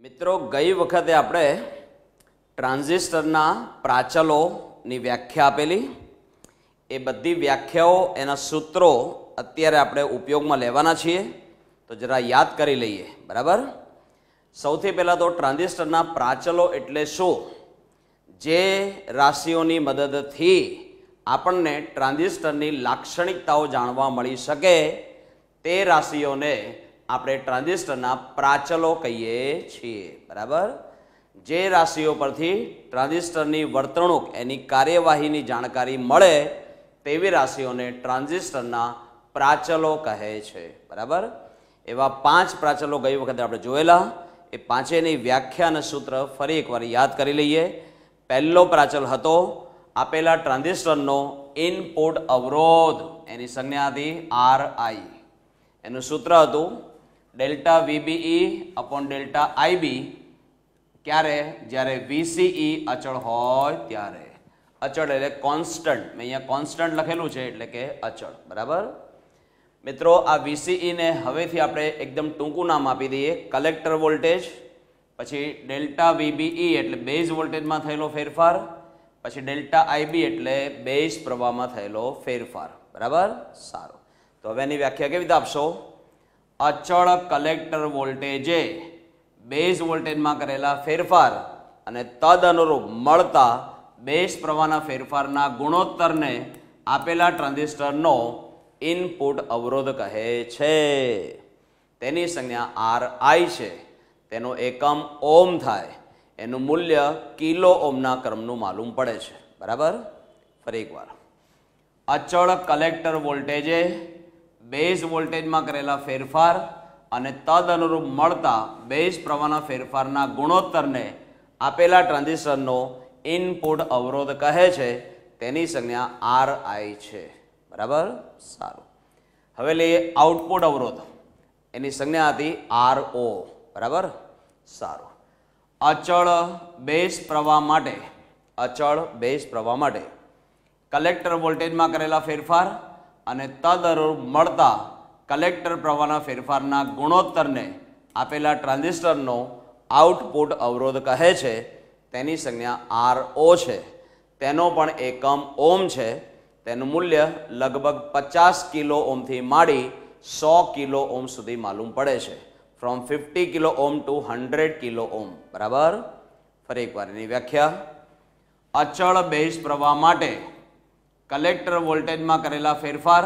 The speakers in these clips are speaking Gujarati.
મિત્રો, ગઈ વખતે આપણે ટ્રાન્ઝિસ્ટરના પ્રાચલોની વ્યાખ્યા આપેલી. એ બધી વ્યાખ્યાઓ, એના સૂત્રો અત્યારે આપણે ઉપયોગમાં લેવાના છીએ. તો જરા યાદ કરી લઈએ, બરાબર? સૌથી પહેલાં તો ટ્રાન્ઝિસ્ટરના પ્રાચલો એટલે શું? જે રાશિઓની મદદથી આપણને ટ્રાન્ઝિસ્ટરની લાક્ષણિકતાઓ જાણવા મળી શકે તે રાશિઓને આપણે ટ્રાન્ઝિસ્ટરના પ્રાચલો કહીએ છીએ, બરાબર? જે રાશિઓ પરથી ટ્રાન્ઝિસ્ટરની વર્તણૂક, એની કાર્યવાહીની જાણકારી મળે, તેવી રાશિઓને ટ્રાન્ઝિસ્ટરના પ્રાચલો કહે છે, બરાબર? એવા પાંચ પ્રાચલો ગઈ વખતે આપણે જોયેલા. એ પાંચેયની વ્યાખ્યા અને સૂત્ર ફરી એકવાર યાદ કરી લઈએ. પહેલો પ્રાચલ હતો આપેલા ટ્રાન્ઝિસ્ટરનો ઇનપુટ અવરોધ. એની સંજ્ઞા હતી આર આઈ એનું સૂત્ર હતું delta VBE upon delta IB ક્યારે? જ્યારે વીસીઈ અચળ હોય ત્યારે. અચળ એટલે કોન્સ્ટન્ટ મેં અહીંયા કોન્સ્ટન્ટ લખેલું છે એટલે કે અચળ. બરાબર? મિત્રો, આ વીસીઈને હવેથી આપણે એકદમ ટૂંકું નામ આપી દઈએ. કલેક્ટર વોલ્ટેજ, પછી ડેલ્ટા વીબીઈ એટલે બેઝ વોલ્ટેજમાં થયેલો ફેરફાર, પછી ડેલ્ટા આઈબી એટલે બેઝ પ્રવાહમાં થયેલો ફેરફાર. બરાબર? સારું. તો હવે એની વ્યાખ્યા કેવી રીતે આપશો અચળ કલેક્ટર વોલ્ટેજે બેઝ વોલ્ટેજમાં કરેલા ફેરફાર અને તદ અનુરૂપ મળતા બેઝ પ્રવાહના ફેરફારના ગુણોત્તરને આપેલા ટ્રાન્ઝિસ્ટરનો ઇનપુટ અવરોધ કહે છે. તેની સંજ્ઞા આર આઈ છે. તેનો એકમ ઓમ થાય. એનું મૂલ્ય કિલો ઓમના ક્રમનું માલુમ પડે છે. બરાબર? ફરી એકવાર. અચળ કલેક્ટર વોલ્ટેજે બેઝ વોલ્ટેજમાં કરેલા ફેરફાર અને તદ અનુરૂપ મળતા બેઝ પ્રવાહના ફેરફારના ગુણોત્તરને આપેલા ટ્રાન્ઝિસ્ટરનો ઇનપુટ અવરોધ કહે છે. તેની સંજ્ઞા આર આઈ છે. બરાબર? સારું. હવે લઈએ આઉટપુટ અવરોધ. એની સંજ્ઞા હતી આર ઓ બરાબર? સારું. અચળ બેઝ પ્રવાહ માટે, અચળ બેઝ પ્રવાહ માટે કલેક્ટર વોલ્ટેજમાં કરેલા ફેરફાર અને તદ મળતા કલેક્ટર પ્રવાહના ફેરફારના ગુણોત્તરને આપેલા ટ્રાન્ઝિસ્ટરનો આઉટપુટ અવરોધ કહે છે. તેની સંજ્ઞા આર ઓ છે. તેનો પણ એકમ ઓમ છે. તેનું મૂલ્ય લગભગ પચાસ કિલો ઓમથી માંડી સો કિલો ઓમ સુધી માલુમ પડે છે. From fifty kilo ohm to hundred kilo ohm બરાબર? ફરી એકવાર એની વ્યાખ્યા. અચળ બેઝ પ્રવાહ માટે કલેક્ટર વોલ્ટેજમાં કરેલા ફેરફાર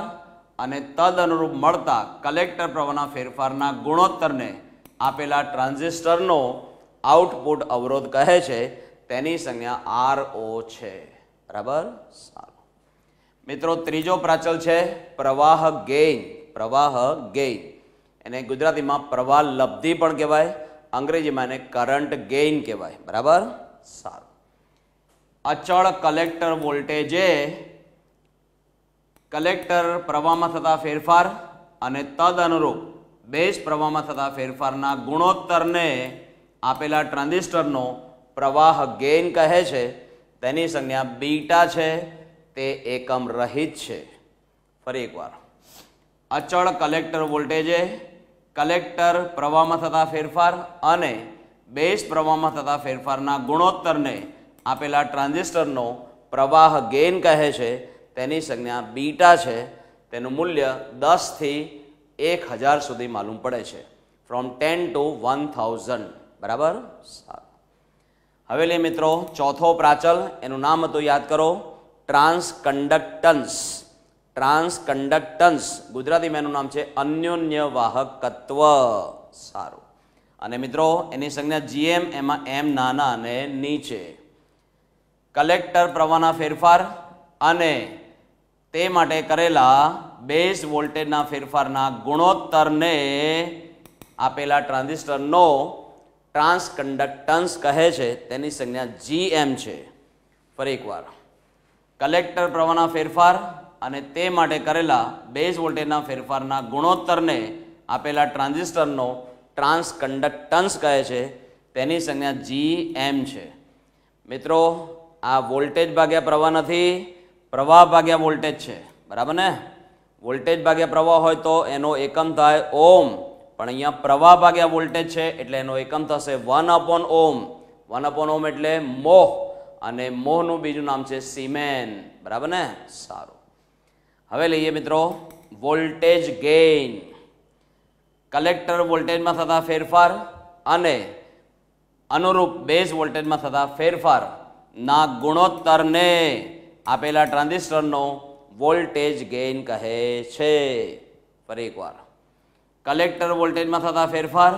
અને તદ અનુરૂપ મળતા કલેક્ટર પ્રવાહના ફેરફારના ગુણોત્તરને આપેલા ટ્રાન્ઝિસ્ટરનો આઉટપુટ અવરોધ કહે છે, તેની સંજ્ઞા આર ઓ છે. બરાબર? સારું. મિત્રો, ત્રીજો પ્રાચલ છે પ્રવાહ ગેઇન. પ્રવાહ ગેઇન. એને ગુજરાતીમાં પ્રવાહ લબ્ધિ પણ કહેવાય, અંગ્રેજીમાં એને કરંટ ગેઇન કહેવાય. બરાબર? સારું. અચળ કલેક્ટર વોલ્ટેજે કલેક્ટર પ્રવાહમાં થતા ફેરફાર અને તદ અનુરૂપ બેઝ પ્રવાહમાં થતા ફેરફારના ગુણોત્તરને આપેલા ટ્રાન્ઝિસ્ટરનો પ્રવાહ ગેઇન કહે છે. તેની સંજ્ઞા બીટા છે. તે એકમ રહિત છે. ફરી એકવાર. અચળ કલેક્ટર વોલ્ટેજે કલેક્ટર પ્રવાહમાં થતા ફેરફાર અને બેઝ પ્રવાહમાં થતા ફેરફારના ગુણોત્તરને આપેલા ટ્રાન્ઝિસ્ટરનો પ્રવાહ ગેઇન કહે છે. તેની સંજ્ઞા બીટા છે, તેનું મૂલ્ય દસથી એક હજાર સુધી માલુમ પડે છે. From ten to one thousand બરાબર? સારું. હવે લે મિત્રો, ચોથો પ્રાચલ, એનું નામ હતું યાદ કરો. ટ્રાન્સકન્ડક્ટન્સ ટ્રાન્સકન્ડક્ટન્સ ગુજરાતી એનું નામ છે અન્યોન્ય વાહકત્વ સારું. અને મિત્રો, એની સંજ્ઞા જીએમ એમાં એમ નાના અને નીચે. કલેક્ટર પ્રવાહના ફેરફાર અને તે માટે કરેલા બેઝ વોલ્ટેજના ફેરફારના ગુણોત્તરને આપેલા ટ્રાન્ઝિસ્ટરનો ટ્રાન્સકન્ડક્ટન્સ કહે છે. તેની સંજ્ઞા જીએમ છે. ફરી એકવાર. કલેક્ટર પ્રવાહના ફેરફાર અને તે માટે કરેલા બેઝ વોલ્ટેજના ફેરફારના ગુણોત્તરને આપેલા ટ્રાન્ઝિસ્ટરનો ટ્રાન્સકન્ડક્ટન્સ કહે છે. તેની સંજ્ઞા જી એમ છે. મિત્રો, આ વોલ્ટેજ ભાગ્યા પ્રવાહ નથી. પ્રવાહ ભાગ્યા વોલ્ટેજ છે. બરાબર ને? વોલ્ટેજ ભાગ્યા પ્રવાહ હોય તો એનો એકમ થાય ઓમ પણ અહીંયા પ્રવાહ ભાગ્યા વોલ્ટેજ છે એટલે એનો એકમ થશે one upon ohm one upon ohm એટલે મોહ. અને મોહનું બીજું નામ છે સિમેન. બરાબર ને? સારું. હવે લઈએ મિત્રો, વોલ્ટેજ ગેઇન. કલેક્ટર વોલ્ટેજમાં થતા ફેરફાર અને અનુરૂપ બેઝ વોલ્ટેજમાં થતા ફેરફાર ના ગુણોત્તરને આપેલા ટ્રાન્ઝિસ્ટરનો વોલ્ટેજ ગેઇન કહે છે. ફરી એકવાર. કલેક્ટર વોલ્ટેજમાં થતા ફેરફાર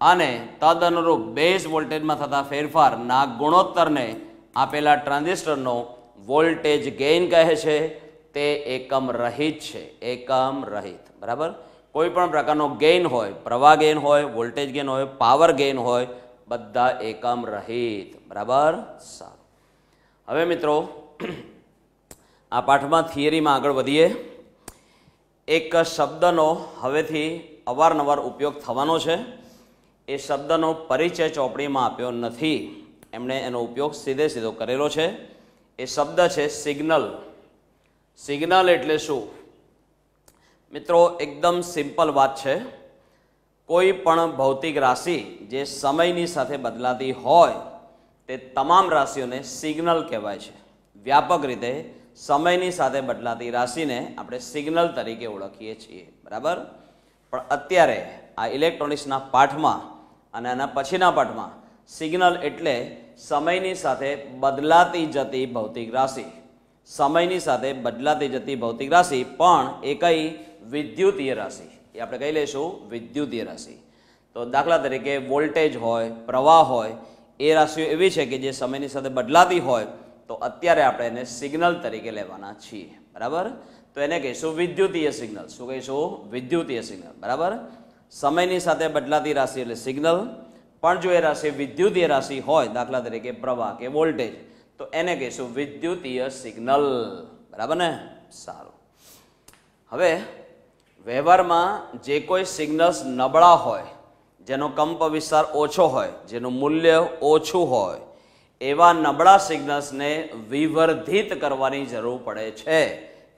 અને તદ અનુરૂપ બેઝ વોલ્ટેજમાં થતા ફેરફારના ગુણોત્તરને આપેલા ટ્રાન્ઝિસ્ટરનો વોલ્ટેજ ગેઇન કહે છે. તે એકમ રહિત છે. એકમ રહિત. બરાબર? કોઈ પણ પ્રકારનો ગેઇન હોય, પ્રવાહ ગેઇન હોય, વોલ્ટેજ ગેઇન હોય, પાવર ગેઇન હોય, બધા એકમ રહિત. બરાબર? સારું. હવે મિત્રો આ પાઠમાં થિયરીમાં આગળ વધીએ. એક શબ્દનો હવેથી અવારનવાર ઉપયોગ થવાનો છે. એ શબ્દનો પરિચય ચોપડીમાં આપ્યો નથી. એમણે એનો ઉપયોગ સીધે સીધો કરેલો છે. એ શબ્દ છે સિગ્નલ. સિગ્નલ એટલે શું? મિત્રો, એકદમ સિમ્પલ વાત છે. કોઈ પણ ભૌતિક રાશિ જે સમયની સાથે બદલાતી હોય, તે તમામ રાશિઓને સિગ્નલ કહેવાય છે. વ્યાપક રીતે સમયની સાથે બદલાતી રાશિને આપણે સિગ્નલ તરીકે ઓળખીએ છીએ, બરાબર? પણ અત્યારે આ ઇલેક્ટ્રોનિક્સના પાઠમાં અને આના પછીના પાઠમાં સિગ્નલ એટલે સમયની સાથે બદલાતી જતી ભૌતિક રાશિ. સમયની સાથે બદલાતી જતી ભૌતિક રાશિ પણ એ કઈ વિદ્યુતીય રાશિ. એ આપણે કહી લઈશું વિદ્યુતીય રાશિ. તો દાખલા તરીકે વોલ્ટેજ હોય, પ્રવાહ હોય, એ રાશિઓ એવી છે કે જે સમયની સાથે બદલાતી હોય તો અત્યારે આપણે એને સિગ્નલ તરીકે લેવાના છીએ. બરાબર? તો એને કહીશું વિદ્યુતીય સિગ્નલ શું કહીશું? વિદ્યુતીય સિગ્નલ બરાબર? સમયની સાથે બદલાતી રાશિ એટલે સિગ્નલ પણ જો એ રાશિ વિદ્યુતીય રાશિ હોય, દાખલા તરીકે પ્રવાહ કે વોલ્ટેજ તો એને કહીશું વિદ્યુતીય સિગ્નલ બરાબર ને? સારું. હવે, વ્યવહારમાં જે કોઈ સિગ્નલ્સ નબળા હોય, જેનો કંપ વિસ્તાર ઓછો હોય, જેનું મૂલ્ય ઓછું હોય એવા નબળા સિગ્નલ્સને વિવર્ધિત કરવાની જરૂર પડે છે.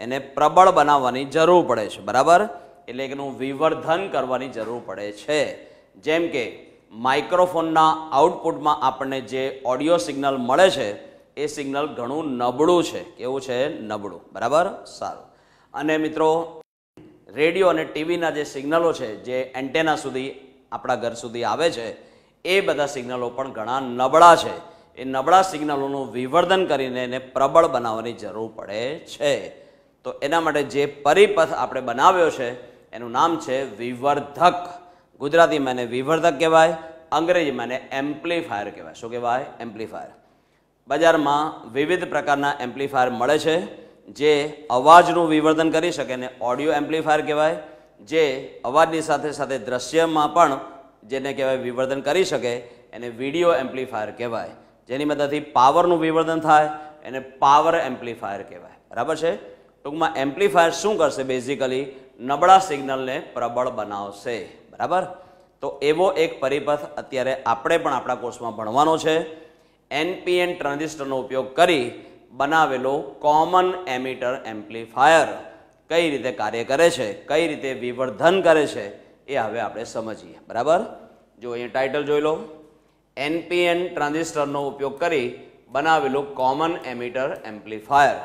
એને પ્રબળ બનાવવાની જરૂર પડે છે. બરાબર? એટલે એનું વિવર્ધન કરવાની જરૂર પડે છે. જેમ કે, માઇક્રોફોનના આઉટપુટમાં આપણને જે ઓડિયો સિગ્નલ મળે છે, એ સિગ્નલ ઘણું નબળું છે. કેવું છે? નબળું. બરાબર? સારું. અને મિત્રો, રેડિયો અને ટીવીના જે સિગ્નલો છે, જે એન્ટેના સુધી આપણા ઘર સુધી આવે છે, એ બધા સિગ્નલો પણ ઘણા નબળા છે. એ નબળા સિગ્નલોનું વિવર્ધન કરીને એને પ્રબળ બનાવવાની જરૂર પડે છે. તો એના માટે જે પરિપથ આપણે બનાવ્યો છે, એનું નામ છે વિવર્ધક. ગુજરાતીમાં એને વિવર્ધક કહેવાય, અંગ્રેજીમાં એને એમ્પ્લીફાયર કહેવાય. શું કહેવાય? એમ્પ્લીફાયર. બજારમાં વિવિધ પ્રકારના એમ્પ્લીફાયર મળે છે, જે અવાજનું વિવર્ધન કરી શકે ને ઓડિયો એમ્પ્લીફાયર કહેવાય, જે અવાજની સાથે સાથે દ્રશ્યમાં પણ જેને કહેવાય વિવર્ધન કરી શકે, એને વીડિયો એમ્પ્લીફાયર કહેવાય. જેની મદદથી પાવરનું વિવર્ધન થાય એને પાવર એમ્પ્લીફાયર કહેવાય. બરાબર છે? ટૂંકમાં એમ્પ્લીફાયર શું કરશે? બેઝિકલી નબળા સિગ્નલને પ્રબળ બનાવશે. બરાબર? તો એવો એક પરિપથ અત્યારે આપણે પણ આપણા કોર્સમાં ભણવાનો છે. એનપીએન ટ્રાન્ઝિસ્ટરનો ઉપયોગ કરી બનાવેલો કોમન એમિટર એમ્પ્લીફાયર કઈ રીતે કાર્ય કરે છે, કઈ રીતે વિવર્ધન કરે છે, એ હવે આપણે સમજીએ. બરાબર? જો અહીંયા ટાઇટલ જોઈ લો. એનપીએન ટ્રાન્ઝિસ્ટરનો ઉપયોગ કરી બનાવેલું કોમન એમિટર એમ્પ્લીફાયર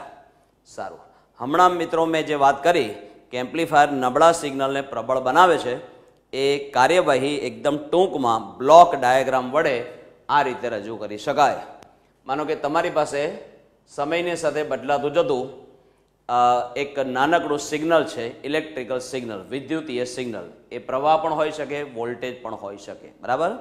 સારું. હમણાં મિત્રો મેં જે વાત કરી કે એમ્પ્લીફાયર નબળા સિગ્નલને પ્રબળ બનાવે છે, એ કાર્યવાહી એકદમ ટૂંકમાં બ્લોક ડાયાગ્રામ વડે આ રીતે રજૂ કરી શકાય. માનો કે તમારી પાસે સમયની સાથે બદલાતું જતું એક નાનકડું સિગ્નલ છે ઇલેક્ટ્રિકલ સિગ્નલ વિદ્યુતીય સિગ્નલ એ પ્રવાહ પણ હોઈ શકે વોલ્ટેજ પણ હોઈ શકે. બરાબર?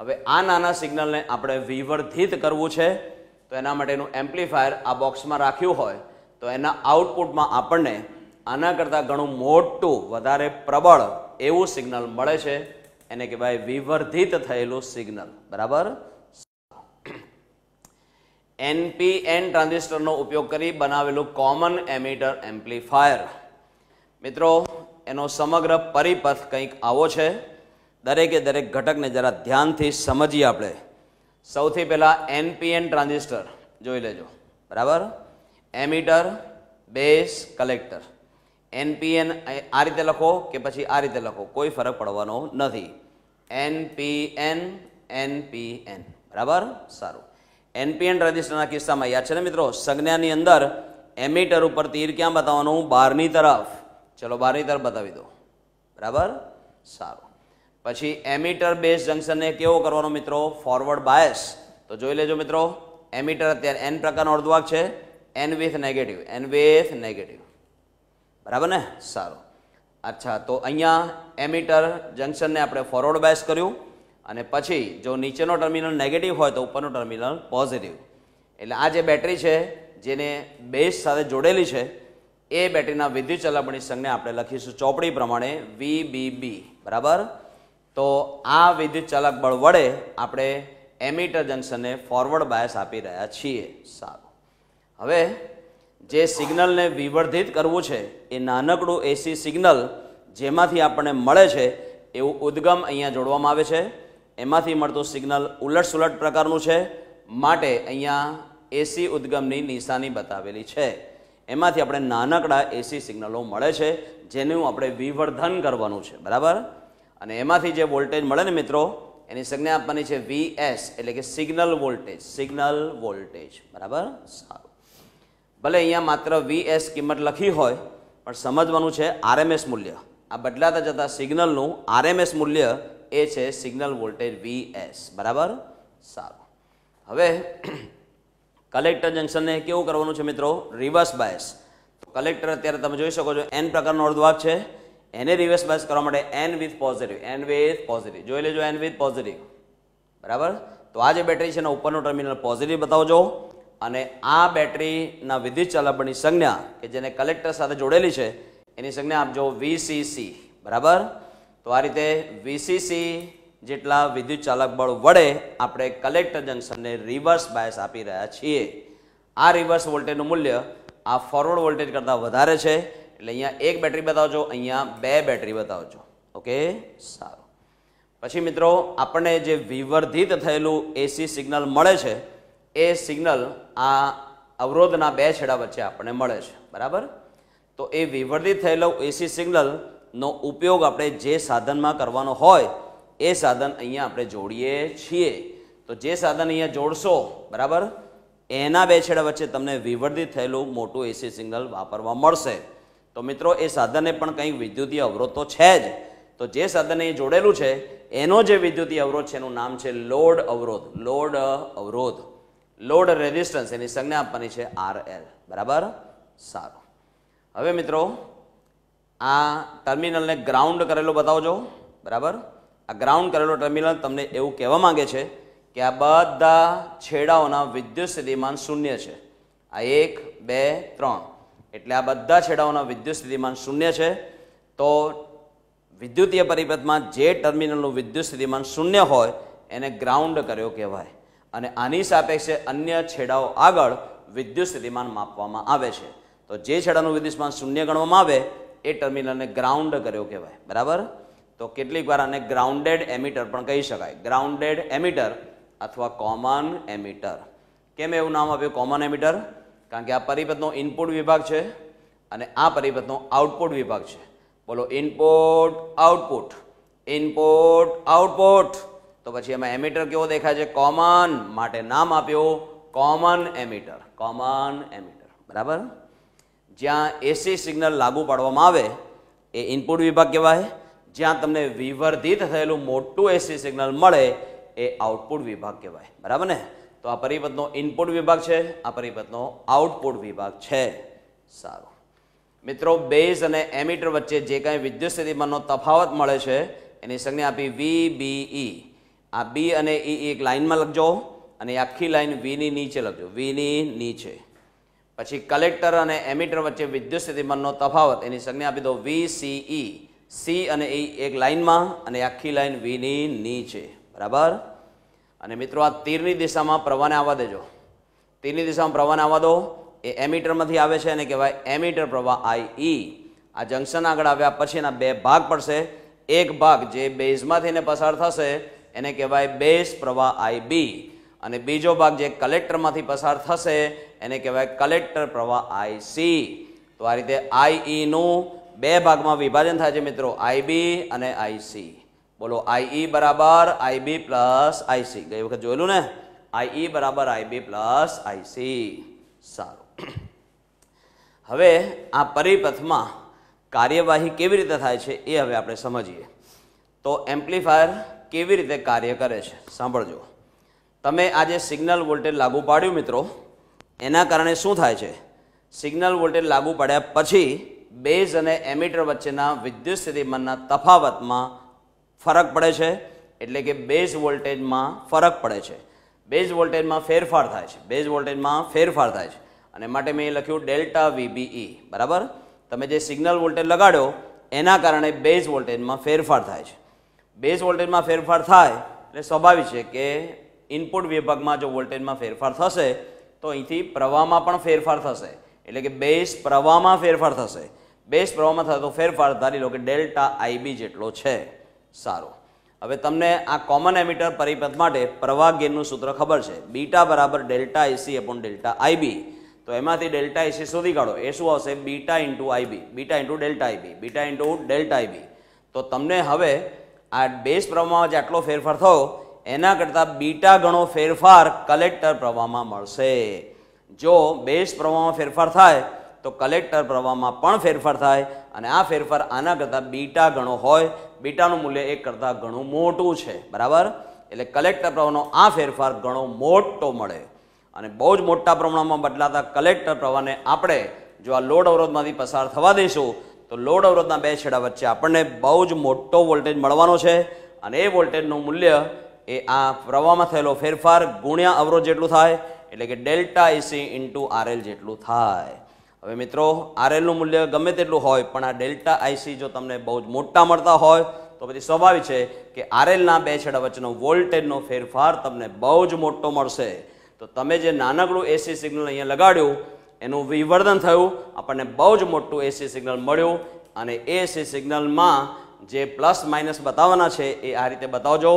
હવે આ નાના સિગ્નલને આપણે વિવર્ધિત કરવું છે, તો એના માટેનું એમ્પ્લીફાયર આ બોક્સમાં રાખ્યું હોય, તો એના આઉટપુટમાં આપણને આના કરતાં ઘણું મોટું, વધારે પ્રબળ એવું સિગ્નલ મળે છે. એને કહેવાય વિવર્ધિત થયેલું સિગ્નલ. બરાબર? એનપીએન ટ્રાન્ઝિસ્ટરનો ઉપયોગ કરી બનાવેલું કોમન એમીટર એમ્પ્લીફાયર. મિત્રો, એનો સમગ્ર પરિપથ કંઈક આવો છે. દરેકે દરેક ઘટકને જરા ધ્યાનથી સમજીએ આપણે. સૌથી પહેલાં એનપીએન ટ્રાન્ઝિસ્ટર જોઈ લેજો. બરાબર? Ammeter, base, collector. એનપીએન આ રીતે લખો કે પછી આ રીતે લખો. કોઈ ફરક પડવાનો નથી. NPN NPN. બરાબર? સારું. એનપીએન ટ્રાન્ઝિસ્ટરના કિસ્સામાં યાદ છે ને મિત્રો? સંજ્ઞાની અંદર એમીટર ઉપર તીર ક્યાં બતાવવાનું? બહારની તરફ. ચલો બહારની તરફ બતાવી દો. બરાબર? સારું. પછી એમીટર બેઝ જંક્શનને કેવો કરવાનો મિત્રો? ફોરવર્ડ બાયસ તો જોઈ લેજો મિત્રો, એમીટર અત્યારે એન પ્રકારનો અર્ધવાક છે. N with negative N with negative બરાબર ને? સારું. અચ્છા, તો અહીંયા એમીટર જંક્શનને આપણે ફોરવર્ડ બાયસ કર્યું. અને પછી જો નીચેનો ટર્મિનલ નેગેટિવ હોય તો ઉપરનો ટર્મિનલ પોઝિટિવ એટલે આ જે બેટરી છે, જેને બેઝ સાથે જોડેલી છે, એ બેટરીના વિદ્યુત ચલાપણી સંઘને આપણે લખીશું ચોપડી પ્રમાણે વીબીબી બરાબર? તો આ વિદ્યુત ચાલક બળ વડે આપણે એમીટર જંકશનને ફોરવર્ડ બાયસ આપી રહ્યા છીએ. સારું. હવે જે સિગ્નલને વિવર્ધિત કરવું છે, એ નાનકડું એસી સિગ્નલ જેમાંથી આપણને મળે છે, એવું ઉદ્ગમ અહીંયા જોડવામાં આવે છે. એમાંથી મળતું સિગ્નલ ઉલટ સુલટ પ્રકારનું છે. માટે અહીંયા એસી ઉદ્ગમની નિશાની બતાવેલી છે. એમાંથી આપણે નાનકડા એસી સિગ્નલો મળે છે, જેનું આપણે વિવર્ધન કરવાનું છે. બરાબર? અને એમાંથી જે વોલ્ટેજ મળે ને મિત્રો, એની સંજ્ઞા આપવાની છે વી એસ એટલે કે સિગ્નલ વોલ્ટેજ સિગ્નલ વોલ્ટેજ બરાબર? સારું. ભલે અહીંયા માત્ર વી એસ કિંમત લખી હોય, પણ સમજવાનું છે આરએમએસ મૂલ્ય. આ બદલાતા જતા સિગ્નલનું આરએમએસ મૂલ્ય એ છે સિગ્નલ વોલ્ટેજ વી એસ બરાબર? સારું. હવે કલેક્ટર જંક્શનને કેવું કરવાનું છે મિત્રો? રિવર્સ બાયસ કલેક્ટર અત્યારે તમે જોઈ શકો છો એન પ્રકારનો અર્ધવાગ છે. એને રિવર્સ બાયસ કરવા માટે N with positive N with positive જોઈ લેજો એન વિથ પોઝિટિવ બરાબર? તો આ જે બેટરી છે એના ઉપરનું ટર્મિનલ પોઝિટિવ બતાવજો અને આ બેટરીના વિદ્યુત ચાલકબળની સંજ્ઞા કે જેને કલેક્ટર સાથે જોડેલી છે, એની સંજ્ઞા આપજો વીસીસી બરાબર? તો આ રીતે વીસીસી જેટલા વિદ્યુત ચાલક બળ વડે આપણે કલેક્ટર જંકશનને રિવર્સ બાયસ આપી રહ્યા છીએ. આ રિવર્સ વોલ્ટેજનું મૂલ્ય આ ફોરવર્ડ વોલ્ટેજ કરતાં વધારે છે. એટલે અહીંયા એક બેટરી બતાવજો, અહીંયા બે બેટરી બતાવજો. ઓકે સારું. પછી મિત્રો, આપણને જે વિવર્ધિત થયેલું એસી સિગ્નલ મળે છે, એ સિગ્નલ આ અવરોધના બે છેડા વચ્ચે આપણને મળે છે. બરાબર? તો એ વિવર્ધિત થયેલો એસી સિગ્નલનો ઉપયોગ આપણે જે સાધનમાં કરવાનો હોય, એ સાધન અહીંયા આપણે જોડીએ છીએ. તો જે સાધન અહીંયા જોડશો, બરાબર? એના બે છેડા વચ્ચે તમને વિવર્ધિત થયેલું મોટું એસી સિગ્નલ વાપરવા મળશે. તો મિત્રો, એ સાધને પણ કંઈક વિદ્યુતીય અવરોધ તો છે જ. તો જે સાધન એ જોડેલું છે, એનો જે વિદ્યુતીય અવરોધ છે, એનું નામ છે લોડ અવરોધ. લોડ અવરોધ. લોડ રેઝિસ્ટન્સ, એની સંજ્ઞા આપવાની છે આર એલ બરાબર? સારું. હવે મિત્રો, આ ટર્મિનલને ગ્રાઉન્ડ કરેલો બતાવજો. બરાબર? આ ગ્રાઉન્ડ કરેલો ટર્મિનલ તમને એવું કહેવા માંગે છે કે આ બધા છેડાઓના વિદ્યુત સ્થિતિમાન શૂન્ય છે. આ એક, બે, ત્રણ. એટલે આ બધા છેડાઓના વિદ્યુત સ્થિતિમાન શૂન્ય છે. તો વિદ્યુતીય પરિપથમાં જે ટર્મિનલનું વિદ્યુત સ્થિતિમાન શૂન્ય હોય, એને ગ્રાઉન્ડ કર્યો કહેવાય. અને આની સાપેક્ષે અન્ય છેડાઓ આગળ વિદ્યુત સ્થિતિમાન માપવામાં આવે છે. તો જે છેડાનું વિદ્યુતમાન શૂન્ય ગણવામાં આવે, એ ટર્મિનલને ગ્રાઉન્ડ કર્યો કહેવાય. બરાબર? તો કેટલીક વાર આને ગ્રાઉન્ડેડ એમિટર પણ કહી શકાય. ગ્રાઉન્ડેડ એમિટર અથવા કોમન એમિટર. કેમ એવું નામ આપ્યું? Common emitter? કારણ કે આ પરિપથનો ઇનપુટ વિભાગ છે અને આ પરિપથનો આઉટપુટ વિભાગ છે. બોલો ઇનપુટ આઉટપુટ ઇનપુટ આઉટપુટ તો પછી એમાં એમીટર કેવો દેખાય છે? કોમન માટે નામ આપ્યું કોમન એમીટર કોમન એમીટર બરાબર? જ્યાં એસી સિગ્નલ લાગુ પાડવામાં આવે, એ ઇનપુટ વિભાગ કહેવાય. જ્યાં તમને વિવર્ધિત થયેલું મોટું એસી સિગ્નલ મળે, એ આઉટપુટ વિભાગ કહેવાય. બરાબર ને? તો આ પરિપથનો ઇનપુટ વિભાગ છે, આ પરિપથનો આઉટપુટ વિભાગ છે. સારું. મિત્રો બેઝ અને એમીટર વચ્ચે જે કાંઈ વિદ્યુત સ્થિતિમાનનો તફાવત મળે છે, એની સંજ્ઞા આપી વી બીઈ આ બી અને ઈ એક લાઇનમાં લખજો અને આખી લાઇન વીની નીચે લખજો. વીની નીચે. પછી કલેક્ટર અને એમીટર વચ્ચે વિદ્યુત સ્થિતિમાનનો તફાવત, એની સંજ્ઞા આપી દો વી સી ઈ સી અને ઈ એક લાઇનમાં અને આખી લાઇન વીની નીચે. બરાબર? અને મિત્રો, આ તીરની દિશામાં પ્રવાહને આવવા દેજો. તીરની દિશામાં પ્રવાહને આવવા દો. એ એમીટરમાંથી આવે છે અને કહેવાય એમીટર પ્રવાહ, આઈ આ જંક્શન આગળ આવ્યા પછી એના બે ભાગ પડશે. એક ભાગ જે બેઝમાંથી પસાર થશે, એને કહેવાય બેઝ પ્રવાહ, આઈ બી. અને બીજો ભાગ જે કલેક્ટરમાંથી પસાર થશે, એને કહેવાય કલેક્ટર પ્રવાહ, આઈ સી. તો આ રીતે આઈઈનું બે ભાગમાં વિભાજન થાય છે મિત્રો આઈબી અને આઈસી બોલો આઈ બરાબર આઈબી પ્લસ આઈસી ગઈ વખત જોયેલું ને? આઈ બરાબર આઈબી પ્લસ આઈસી સારું. હવે આ પરિપથમાં કાર્યવાહી કેવી રીતે થાય છે એ હવે આપણે સમજીએ. તો એમ્પ્લીફાયર કેવી રીતે કાર્ય કરે છે? સાંભળજો. તમે આજે સિગ્નલ વોલ્ટેજ લાગુ પાડ્યું મિત્રો, એના કારણે શું થાય છે? સિગ્નલ વોલ્ટેજ લાગુ પાડ્યા પછી બેઝ અને એમીટર વચ્ચેના વિદ્યુત સ્થિતિમાનના તફાવતમાં ફરક પડે છે? એટલે કે બેઝ વોલ્ટેજમાં ફરક પડે છે. બેઝ વોલ્ટેજમાં ફેરફાર થાય છે. બેઝ વોલ્ટેજમાં ફેરફાર થાય છે. અને માટે મેં લખ્યું ડેલ્ટા વીબીઈ. બરાબર? તમે જે સિગ્નલ વોલ્ટેજ લગાડ્યો, એના કારણે બેઝ વોલ્ટેજમાં ફેરફાર થાય છે. બેઝ વોલ્ટેજમાં ફેરફાર થાય, એટલે સ્વાભાવિક છે કે ઇનપુટ વિભાગમાં જો વોલ્ટેજમાં ફેરફાર થશે, તો અહીંથી પ્રવાહમાં પણ ફેરફાર થશે. એટલે કે બેઝ પ્રવાહમાં ફેરફાર થશે. બેઝ પ્રવાહમાં થતો ફેરફાર ધારી લો કે ડેલ્ટા આઈબી જેટલો છે. સારું. હવે તમને આ કોમન એમીટર પરિપથ માટે પ્રવાહ ગેનનું સૂત્ર ખબર છે. બીટા બરાબર delta AC upon delta IB તો એમાંથી ડેલ્ટા એસી શોધી કાઢો. એ શું આવશે? Beta into IB beta into delta IB beta into delta IB તો તમને હવે આ બેઝ પ્રવાહમાં જે આટલો ફેરફાર થયો, એના કરતાં બીટા ગણો ફેરફાર કલેક્ટર પ્રવાહમાં મળશે. જો બેઝ પ્રવાહમાં ફેરફાર થાય, તો કલેક્ટર પ્રવાહમાં પણ ફેરફાર થાય. અને આ ફેરફાર આના કરતાં બીટા ગણો હોય, બીટાનું મૂલ્ય એક કરતાં ઘણું મોટું છે. બરાબર? એટલે કલેક્ટર પ્રવાહનો આ ફેરફાર ઘણો મોટો મળે. અને બહુ જ મોટા પ્રમાણમાં બદલાતા કલેક્ટર પ્રવાહને આપણે જો આ લોડ અવરોધમાંથી પસાર થવા દઈશું, તો લોડ અવરોધના બે છેડા વચ્ચે આપણને બહુ જ મોટો વોલ્ટેજ મળવાનો છે. અને એ વોલ્ટેજનું મૂલ્ય એ આ પ્રવાહમાં થયેલો ફેરફાર ગુણ્યા અવરોધ જેટલું થાય, એટલે કે ડેલ્ટા એસી ઇન્ટુ આરએલ જેટલું થાય. હવે મિત્રો આરએલનું મૂલ્ય ગમે તેટલું હોય, પણ આ ડેલ્ટા આઈસી જો તમને બહુ જ મોટા મળતા હોય, તો પછી સ્વાભાવિક છે કે આરએલના બે છેડા વચ્ચેનો વોલ્ટેજનો ફેરફાર તમને બહુ જ મોટો મળશે. તો તમે જે નાનકડું એસી સિગ્નલ અહીંયા લગાડ્યું, એનું વિવર્ધન થયું, આપણને બહુ જ મોટું એસી સિગ્નલ મળ્યું, અને એ એસી સિગ્નલમાં જે પ્લસ માઇનસ બતાવવાના છે, એ આ રીતે બતાવજો.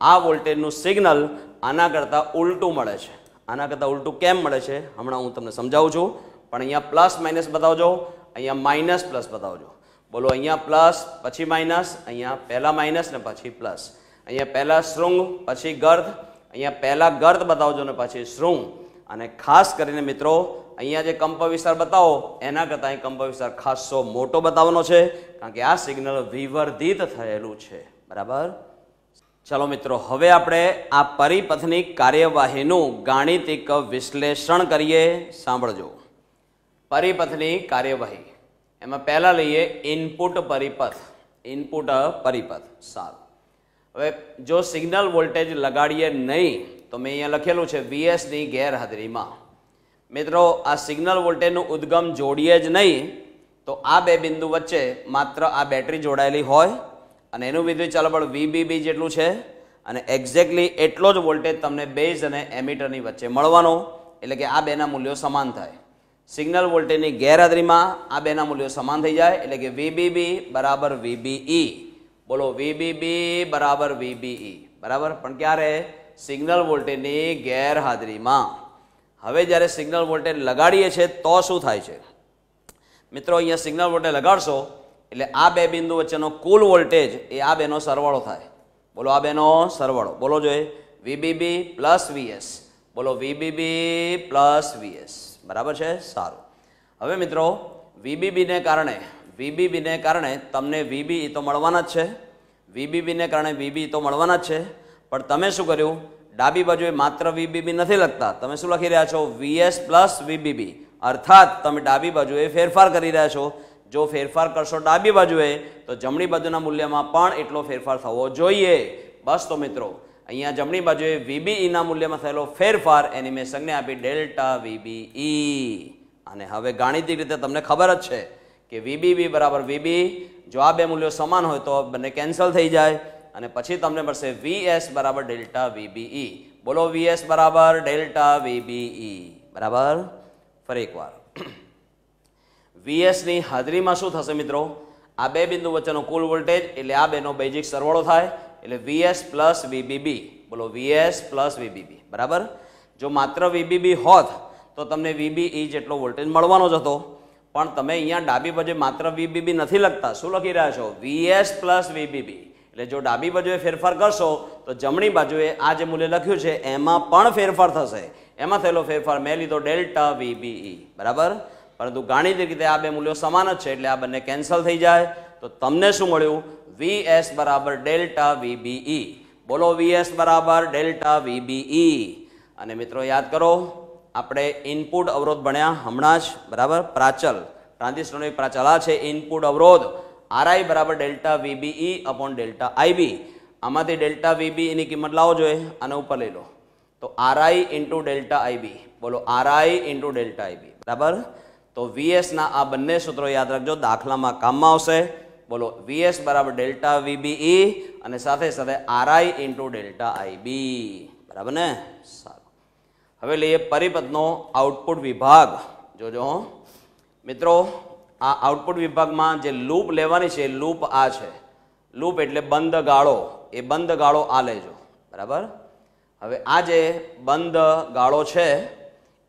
આ વોલ્ટેજનું સિગ્નલ આના કરતાં ઉલટું મળે છે. આના કરતાં ઉલટું કેમ મળે છે? હમણાં હું તમને સમજાવું છું. પણ અહીંયા પ્લસ માઇનસ બતાવજો, અહીંયા માઇનસ પ્લસ બતાવજો. બોલો અહીંયા પ્લસ, પછી માઇનસ, અહીંયા પહેલાં માઇનસ ને પછી પ્લસ. અહીંયા પહેલાં શૃંગ, પછી ગર્ધ, અહીંયા પહેલાં ગર્દ બતાવજો ને પછી શૃંગ. અને ખાસ કરીને મિત્રો, અહીંયા જે કંપ વિસ્તાર બતાવો, એના કરતાં અહીં કંપ વિસ્તાર ખાસો મોટો બતાવવાનો છે, કારણ કે આ સિગ્નલ વિવર્ધિત થયેલું છે. બરાબર? ચાલો મિત્રો, હવે આપણે આ પરિપથની કાર્યવાહીનું ગાણિતિક વિશ્લેષણ કરીએ. સાંભળજો. પરિપથની કાર્યવાહી. એમાં પહેલાં લઈએ ઇનપુટ પરિપથ. ઇનપુટ પરિપથ. સારું. હવે જો સિગ્નલ વોલ્ટેજ લગાડીએ નહીં, તો મેં અહીંયા લખેલું છે વીએસની ગેરહાજરીમાં. મિત્રો, આ સિગ્નલ વોલ્ટેજનું ઉદ્ગમ જોડીએ જ નહીં, તો આ બે બિંદુ વચ્ચે માત્ર આ બેટરી જોડાયેલી હોય અને એનું વિદ્યુત ચાલબળ વીબીબી જેટલું છે અને એક્ઝેક્ટલી એટલો જ વોલ્ટેજ તમને બેઝ અને એમીટરની વચ્ચે મળવાનો. એટલે કે આ બેના મૂલ્યો સમાન થાય. સિગ્નલ વોલ્ટેજની ગેરહાજરીમાં આ બેના મૂલ્યો સમાન થઈ જાય એટલે કે વીબીબી બરાબર વીબીઈ બોલો વીબીબી બરાબર વીબીઈ બરાબર? પણ ક્યારે? સિગ્નલ વોલ્ટેજની ગેરહાજરીમાં. હવે જ્યારે સિગ્નલ વોલ્ટેજ લગાડીએ છીએ તો શું થાય છે? મિત્રો, અહીંયા સિગ્નલ વોલ્ટેજ લગાડશો એટલે આ બે બિંદુ વચ્ચેનો કુલ વોલ્ટેજ એ આ બેનો સરવાળો થાય. બોલો આ બેનો સરવાળો. બોલો જોઈએ. વીબીબી પ્લસ વીએસ બોલો વીબીબી પ્લસ વીએસ બરાબર છે? સારું. હવે મિત્રો વીબીબીને કારણે વીબીબીને કારણે તમને વીબી તો મળવાના જ છે. વીબીબીને કારણે વીબી તો મળવાના જ છે. પણ તમે શું કર્યું? ડાબી બાજુએ માત્ર વીબીબી નથી લખતા. તમે શું લખી રહ્યા છો? વીએસ પ્લસ વીબીબી અર્થાત તમે ડાબી બાજુએ ફેરફાર કરી રહ્યા છો. જો ફેરફાર કરશો ડાબી બાજુએ, તો જમણી બાજુના મૂલ્યમાં પણ એટલો ફેરફાર થવો જોઈએ. બસ તો મિત્રો અહીંયા જમણી બાજુએ વીબીઈના મૂલ્યમાં થયેલો ફેરફાર એની મેં સંજ્ઞા આપી ડેલ્ટા વીબીઈ અને હવે ગાણિતિક રીતે તમને ખબર જ છે કે વીબીબી બરાબર વીબી. જો આ બે મૂલ્યો સમાન હોય તો બંને કેન્સલ થઈ જાય અને પછી તમને મળશે વીએસ બરાબર ડેલ્ટા વીબીઈ બોલો વીએસ બરાબર ડેલ્ટા વીબીઈ બરાબર? ફરી એકવાર. વીએસની હાજરીમાં શું થશે મિત્રો? આ બે બિંદુ વચ્ચેનો કુલ વોલ્ટેજ એટલે આ બેનો બેઝિક સરવાળો થાય. એટલે વીએસ પ્લસ વીબીબી બોલો વીએસ પ્લસ વીબીબી બરાબર? જો માત્ર વીબીબી હોત, તો તમને વીબીઈ જેટલો વોલ્ટેજ મળવાનો જ હતો. પણ તમે અહીંયા ડાબી બાજુએ માત્ર વીબીબી નથી લખતા. શું લખી રહ્યા છો? વીએસ પ્લસ વીબીબી એટલે જો ડાબી બાજુએ ફેરફાર કરશો, તો જમણી બાજુએ આ જે મૂલ્ય લખ્યું છે, એમાં પણ ફેરફાર થશે. એમાં થયેલો ફેરફાર મેં લીધો ડેલ્ટા વીબીઈ બરાબર? પરંતુ ગાણિતિક રીતે આ બે મૂલ્યો સમાન જ છે, એટલે આ બંને કેન્સલ થઈ જાય. તો તમને શું મળ્યું? વીએસ બરાબર ડેલ્ટા વીબીઈ બોલો વીએસ બરાબર ડેલ્ટા વીબીઈ અને મિત્રો યાદ કરો, આપણે ઇનપુટ અવરોધ ભણ્યા હમણાં જ, બરાબર? પ્રાચલ. ટ્રાન્ઝિસ્ટરનો પ્રાચલ આ છે ઇનપુટ અવરોધ. આરઆઈ બરાબર delta VBE upon delta IB આમાંથી ડેલ્ટા વીબી ની કિંમત લાવો જોઈએ અને ઉપર લઈ લો. તો આરઆઈ ઇન્ટુ ડેલ્ટા આઈબી બોલો આરઆઈ ઇન્ટુ ડેલ્ટા આઈબી બરાબર? તો વીએસના આ બંને સૂત્રો યાદ રાખજો, દાખલામાં કામમાં આવશે. બોલો, વીએસ બરાબર ડેલ્ટા વીબીઈ અને સાથે સાથે આરઆઈ ઇન્ટુ ડેલ્ટા આઈબી. બરાબર ને? સારું. હવે લઈએ પરિપથનો આઉટપુટ વિભાગ. જોજો મિત્રો, આ આઉટપુટ વિભાગમાં જે લૂપ લેવાની છે લૂપ આ છે. લૂપ એટલે બંધ ગાળો. એ બંધ ગાળો આ લેજો. બરાબર? હવે આ જે બંધ ગાળો છે,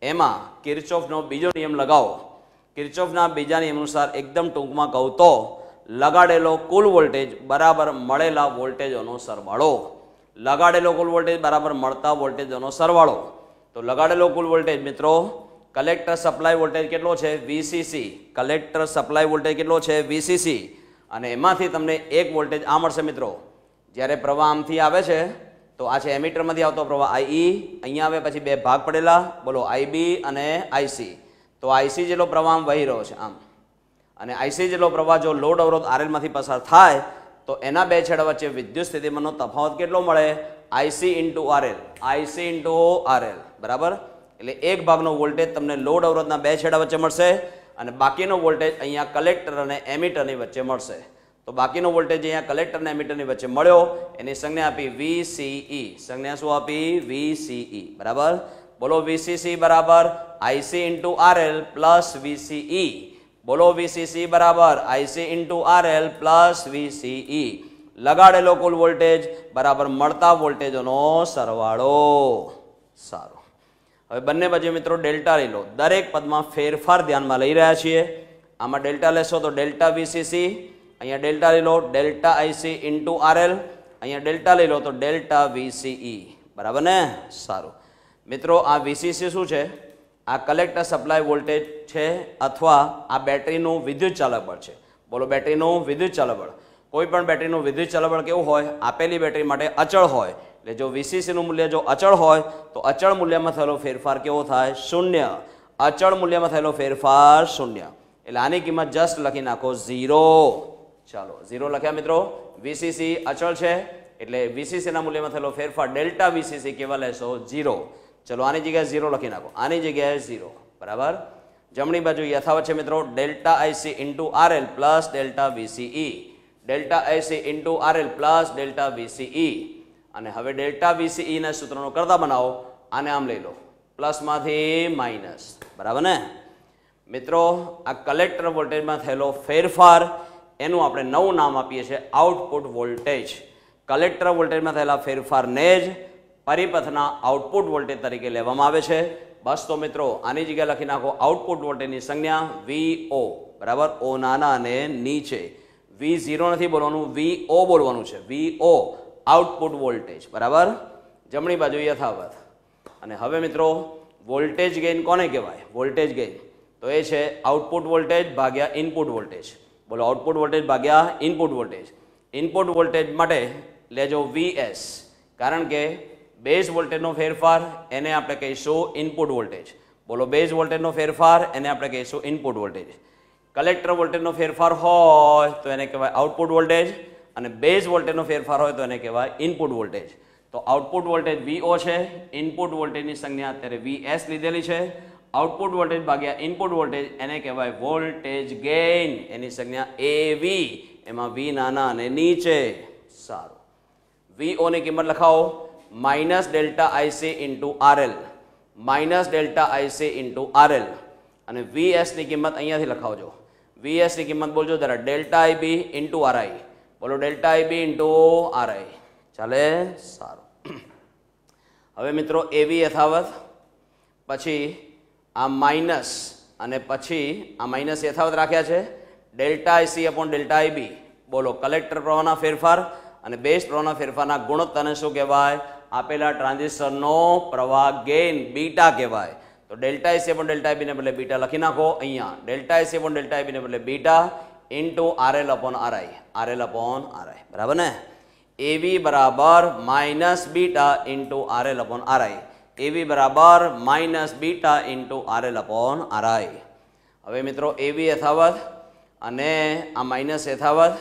એમાં કિર્ચોફનો બીજો નિયમ લગાવો. કિર્ચોફના બીજા નિયમ અનુસાર એકદમ ટૂંકમાં કહું તો લગાડેલો કુલ વોલ્ટેજ બરાબર મળેલા વોલ્ટેજોનો સરવાળો. લગાડેલો કુલ વોલ્ટેજ બરાબર મળતા વોલ્ટેજોનો સરવાળો. તો લગાડેલો કુલ વોલ્ટેજ મિત્રો, કલેક્ટર સપ્લાય વોલ્ટેજ કેટલો છે? વીસીસી કલેક્ટર સપ્લાય વોલ્ટેજ કેટલો છે? વીસીસી અને એમાંથી તમને એક વોલ્ટેજ આ મળશે મિત્રો. જ્યારે પ્રવાહ આમથી આવે છે, તો આ છે એમીટરમાંથી આવતો પ્રવાહ આઈ અહીંયા આવે પછી બે ભાગ પડેલા. બોલો આઈબી અને આઈસી તો આઈસી જેટલો પ્રવાહ વહી રહ્યો છે આમ. અને આઈસી જેટલો પ્રવાહ જો લોડ અવરોધ આરએલમાંથી પસાર થાય, તો એના બે છેડા વચ્ચે વિદ્યુત સ્થિતિમાનનો તફાવત કેટલો મળે? IC into RL IC into RL બરાબર? એટલે એક ભાગનો વોલ્ટેજ તમને લોડ અવરોધના બે છેડા વચ્ચે મળશે અને બાકીનો વોલ્ટેજ અહીંયા કલેક્ટર અને એમિટરની વચ્ચે મળશે. તો બાકીનો વોલ્ટેજ અહીંયા કલેક્ટર અને એમીટરની વચ્ચે મળ્યો, એની સંજ્ઞા આપી વીસીઈ સંજ્ઞા શું આપી? વીસીઈ બરાબર? બોલો વીસીસી બરાબર? IC into RL plus VCE બોલો વીસીસી બરાબર IC into RL plus VCE લગાડેલો કુલ વોલ્ટેજ, બરાબર મળતા વોલ્ટેજોનો સરવાળો. સારું. હવે બંને બાજુ મિત્રો ડેલ્ટા લઈ લો. દરેક પદમાં ફેરફાર ધ્યાનમાં લઈ રહ્યા છીએ. આમાં ડેલ્ટા લેશો તો ડેલ્ટા વીસીસી અહીંયા ડેલ્ટા લઈ લો, ડેલ્ટા આઈસી ઇન્ટુ આરએલ અહીંયા ડેલ્ટા લઈ લો તો ડેલ્ટા વીસીઈ બરાબર ને? સારું. મિત્રો, આ વીસીસી શું છે? આ કલેક્ટર સપ્લાય વોલ્ટેજ છે અથવા આ બેટરીનું વિદ્યુત ચાલક છે. બોલો, બેટરીનું વિદ્યુત ચાલક બળ કોઈ પણ બેટરીનું વિદ્યુત ચાલક બળ કેવું હોય? આપેલી બેટરી માટે અચળ હોય. એટલે જો વીસીસીનું મૂલ્ય જો અચળ હોય, તો અચળ મૂલ્યમાં થયેલો ફેરફાર કેવો થાય? શૂન્ય. અચળ મૂલ્યમાં થયેલો ફેરફાર શૂન્ય. એટલે આની કિંમત જસ્ટ લખી નાખો ઝીરો ચાલો ઝીરો લખ્યા મિત્રો. વીસીસી અચળ છે. એટલે વીસીસીના મૂલ્યમાં થયેલો ફેરફાર ડેલ્ટા વીસીસી કેવા લેશો? ઝીરો ચલો, આની જગ્યાએ ઝીરો લખી નાખો. આની જગ્યાએ ઝીરો બરાબર? જમણી બાજુ યથાવત છે મિત્રો, delta IC into RL plus delta VCE delta IC into RL plus delta VCE અને હવે ડેલ્ટા વીસીઈના સૂત્રનો કરતા બનાવો, આને આમ લઈ લો. પ્લસમાંથી માઇનસ. બરાબર ને? મિત્રો, આ કલેક્ટર વોલ્ટેજમાં થયેલો ફેરફાર, એનું આપણે નવું નામ આપીએ છીએ આઉટપુટ વોલ્ટેજ. કલેક્ટર વોલ્ટેજમાં થયેલા ફેરફારને જ પરિપથના આઉટપુટ વોલ્ટેજ તરીકે લેવામાં આવે છે. બસ તો મિત્રો, આની જગ્યાએ લખી નાખો, આઉટપુટ વોલ્ટેજની સંજ્ઞા વી ઓ, બરાબર? ઓ નાના અને નીચે. વી ઝીરો નથી બોલવાનું, વી ઓ બોલવાનું છે. વી ઓ, આઉટપુટ વોલ્ટેજ, બરાબર? જમણી બાજુ યથાવત. અને હવે મિત્રો, વોલ્ટેજ ગેઇન કોને કહેવાય? Voltage gain. તો એ છે આઉટપુટ વોલ્ટેજ ભાગ્યા ઇનપુટ વોલ્ટેજ. બોલો, આઉટપુટ વોલ્ટેજ ભાગ્યા ઇનપુટ વોલ્ટેજ. ઇનપુટ વોલ્ટેજ માટે લેજો વીએસ કારણ કે બેઝ વોલ્ટેજનો ફેરફાર, એને આપણે કહીશું ઇનપુટ વોલ્ટેજ. બોલો, બેઝ વોલ્ટેજનો ફેરફાર, એને આપણે કહીશું ઇનપુટ વોલ્ટેજ. કલેક્ટર વોલ્ટેજનો ફેરફાર હોય તો એને કહેવાય આઉટપુટ વોલ્ટેજ અને બેઝ વોલ્ટેજનો ફેરફાર હોય તો એને કહેવાય ઇનપુટ વોલ્ટેજ. તો આઉટપુટ વોલ્ટેજ વીઓ છે, ઇનપુટ વોલ્ટેજની સંજ્ઞા અત્યારે વીએસ લીધેલી છે. આઉટપુટ વોલ્ટેજ ભાગ્યા ઇનપુટ વોલ્ટેજ, એને કહેવાય વોલ્ટેજ ગેઇન. એની સંજ્ઞા એ વી એમાં વી નાના અને નીચે. સારું. વીઓની કિંમત લખાવો. Minus delta IC into RL minus delta IC into RL અને વીએસની કિંમત અહીંયાથી લખાવજો. વીએસની કિંમત બોલજો જરા. ડેલ્ટા આઈબી ઇન્ટુ આરઆઈ બોલો ડેલ્ટા આઈબી ઇન્ટુ આરઆઈ ચાલે? સારું. હવે મિત્રો એવી યથાવત. પછી આ માઇનસ અને પછી આ માઇનસ યથાવત રાખ્યા છે. Delta IC upon delta IB બોલો કલેક્ટર પ્રવાહના ફેરફાર અને બેઝ પ્રવાહના ફેરફારના ગુણોત્તરને શું કહેવાય? આપેલા ટ્રાન્ઝિસ્ટરનો પ્રવાહ ગેઇન બીટા કહેવાય. તો ડેલ્ટા અપોન ડેલ્ટા બીને બદલે બીટા લખી નાખો અહીંયા. ડેલ્ટા અપોન ડેલ્ટા બીને બદલે beta into RL upon RI RL upon RI બરાબર ને? એવી બરાબર minus beta into RL upon RI AV બરાબર minus beta into RL upon RI હવે મિત્રો એવી યથાવત અને આ માઇનસ યથાવત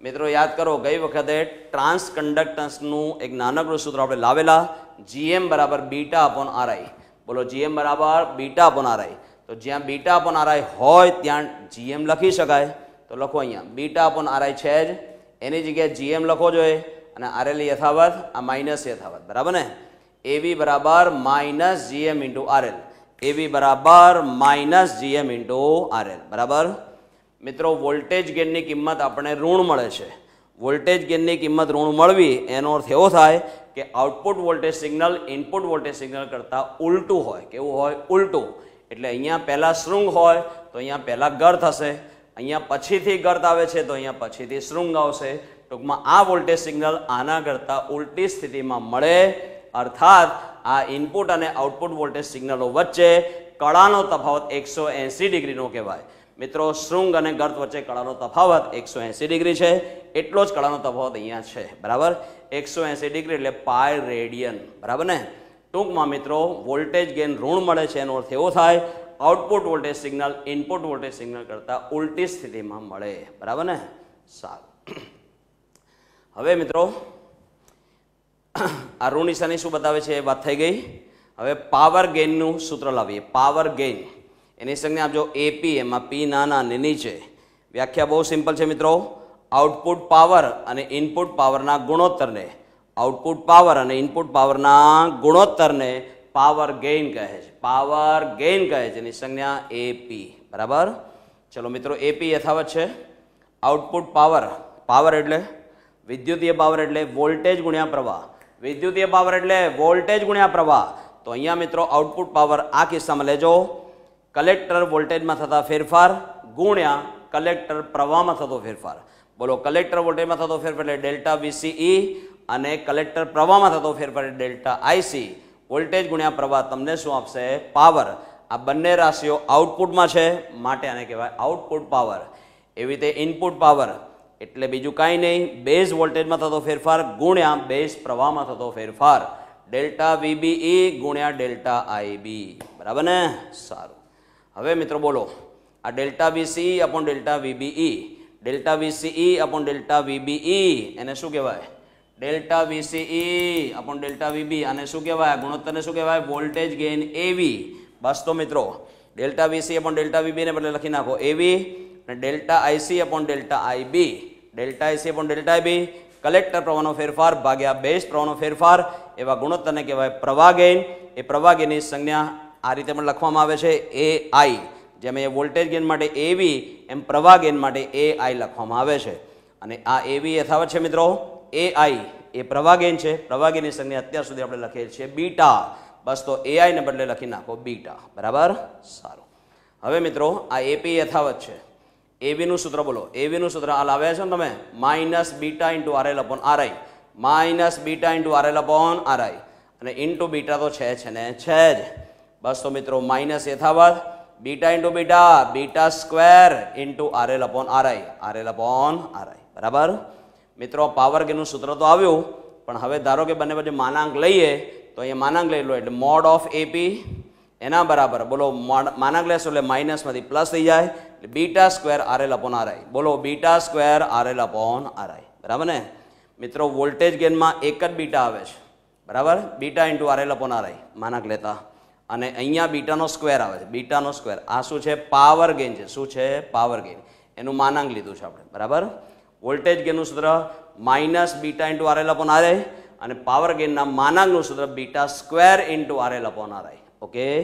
મિત્રો, યાદ કરો, ગઈ વખતે ટ્રાન્સ કંડક્ટન્સનું એક નાનકડું સૂત્ર આપણે લાવેલા જીએમ બરાબર બીટા અપોન આરઆઈ બોલો જીએમ બરાબર બીટા અપોન આરઆઈ તો જ્યાં બીટા અપોન આરઆઈ હોય, ત્યાં જીએમ લખી શકાય. તો લખો અહીંયા બીટા અપોન આરઆઈ છે જ. એની જગ્યાએ જીએમ લખો જોઈએ. અને આરએલ યથાવત, આ માઇનસ યથાવત, બરાબર ને? એવી બરાબર માઇનસ જીએમ ઇન્ટુ આરએલ એવી બરાબર માઇનસ જીએમ ઇન્ટુ આરએલ બરાબર? મિત્રો વોલ્ટેજ ગેનની કિંમત આપણને ઋણ મળે છે. વોલ્ટેજ ગેનની કિંમત ઋણ મળવી, એનો અર્થ એવો થાય કે output voltage signal input voltage signal કરતાં ઉલટું હોય. કેવું હોય? ઉલટું. એટલે અહીંયા પહેલાં શૃંગ હોય, તો અહીંયા પહેલાં ગર્થ હશે. અહીંયા પછીથી ગર્થ આવે છે, તો અહીંયા પછીથી શૃંગ આવશે. ટૂંકમાં આ વોલ્ટેજ સિગ્નલ આના કરતાં ઉલટી સ્થિતિમાં મળે. અર્થાત, આ ઇનપુટ અને આઉટપુટ વોલ્ટેજ સિગ્નલો વચ્ચે કળાનો તફાવત એકસો એંસી ડિગ્રીનો કહેવાય. મિત્રો, શૃંગ અને ગર્ત વચ્ચે કળાનો તફાવત એકસો એંસી ડિગ્રી છે. એટલો જ કળાનો તફાવત અહીંયા છે. બરાબર? એકસો એંસી ડિગ્રી એટલે પાય રેડિયન. બરાબર ને? ટૂંકમાં મિત્રો, વોલ્ટેજ ગેન ઋણ મળે છે એનો અર્થ એવો થાય, output voltage signal input voltage signal કરતાં ઉલટી સ્થિતિમાં મળે. બરાબર ને? સારું. હવે મિત્રો, આ ઋણ નિશાની શું બતાવે છે એ વાત થઈ ગઈ. હવે પાવર ગેઇનનું સૂત્ર લાવીએ. પાવર ગેઇન એની સંજ્ઞા આપજો એપી એમાં પી નાના અને નીચે. વ્યાખ્યા બહુ સિમ્પલ છે મિત્રો. આઉટપુટ પાવર અને ઇનપુટ પાવરના ગુણોત્તરને. આઉટપુટ પાવર અને ઇનપુટ પાવરના ગુણોત્તરને પાવર ગેઇન કહે છે. પાવર ગેઇન કહે છે. એની સંજ્ઞા એપી બરાબર? ચલો મિત્રો એપી યથાવત છે. આઉટપુટ પાવર પાવર એટલે વિદ્યુતીય પાવર એટલે વોલ્ટેજ ગુણ્યા પ્રવાહ. વિદ્યુતીય પાવર એટલે વોલ્ટેજ ગુણ્યા પ્રવાહ. તો અહીંયા મિત્રો આઉટપુટ પાવર આ કિસ્સામાં લેજો. કલેક્ટર વોલ્ટેજમાં થતા ફેરફાર, ગુણ્યા કલેક્ટર પ્રવાહમાં થતો ફેરફાર. બોલો, કલેક્ટર વોલ્ટેજમાં થતો ફેરફાર એટલે ડેલ્ટા વીસીઈ અને કલેક્ટર પ્રવાહમાં થતો ફેરફાર એટલે ડેલ્ટા આઈસી. વોલ્ટેજ ગુણ્યા પ્રવાહ તમને શું આપશે? પાવર. આ બંને રાશિઓ આઉટપુટમાં છે, માટે આને કહેવાય આઉટપુટ પાવર. એવી રીતે ઇનપુટ પાવર એટલે બીજું કાંઈ નહીં, બેઝ વોલ્ટેજમાં થતો ફેરફાર ગુણ્યા બેઝ પ્રવાહમાં થતો ફેરફાર. ડેલ્ટા વીબીઈ ગુણ્યા ડેલ્ટા આઈબી. બરાબર ને? સારું. હવે મિત્રો બોલો, આ delta VCE upon delta VBE delta VCE upon delta VBE એને શું કહેવાય? Delta VCE upon delta VB આને શું કહેવાય? ગુણોત્તરને શું કહેવાય? વોલ્ટેજ ગેઇન એવી બસ તો મિત્રો, ડેલ્ટા વીસી અપોન ડેલ્ટા વીબીને બદલે લખી નાખો એવી અને delta IC upon delta IB delta IC upon delta IB collector પ્રવાહનો ફેરફાર ભાગ્યા બેઝ પ્રવાહનો ફેરફાર. એવા ગુણોત્તરને કહેવાય પ્રવાહ ગેઇન. એ પ્રવાહ ગેઇનની સંજ્ઞા આ રીતે પણ લખવામાં આવે છે એ આઈ જેમ એ વોલ્ટેજ ગેન માટે એવી એમ પ્રવાહ ગેન માટે એ આઈ લખવામાં આવે છે. અને આ એવી યથાવત છે મિત્રો? એ આઈ એ પ્રવાહ ગેન છે. પ્રવાહ ગેનની સંજ્ઞા અત્યાર સુધી આપણે લખીએ છીએ બીટા. બસ તો એ આઈને બદલે લખી નાખો બીટા. બરાબર? સારું. હવે મિત્રો, આ એપી યથાવત છે. એવીનું સૂત્ર બોલો. એવીનું સૂત્ર આ લાવ્યા છો ને તમે? Minus beta into RL upon RI minus beta into RL upon RI અને ઇન્ટુ બીટા તો છે છે ને? છે જ. બસ તો મિત્રો માઇનસ યથાવત beta into beta beta square into RL upon RI RL upon RI બરાબર? મિત્રો પાવર ગેનું સૂત્ર તો આવ્યું, પણ હવે ધારો કે બંને બાજુ માનાંક લઈએ, તો અહીંયા માનાંક લઈ લો, એટલે મોડ ઓફ એપી એના બરાબર, બોલો માનાંક લેશો એટલે માઇનસમાંથી પ્લસ થઈ જાય, એટલે beta square RL upon RI બોલો beta square RL upon RI બરાબર ને? મિત્રો વોલ્ટેજ ગેનમાં એક જ બીટા આવે છે, બરાબર? Beta into RL upon RI માનાંક લેતા. અને અહીંયા બીટાનો સ્ક્વેર આવે છે. બીટાનો સ્ક્વેર. આ શું છે? પાવર ગેઇન છે. શું છે? Power gain. એનું માનાંક લીધું છે આપણે. બરાબર? વોલ્ટેજ ગેનનું સૂત્ર minus beta into RL upon R અને પાવર ગેઇનના માનાંકનું સૂત્ર beta square into RL upon R okay?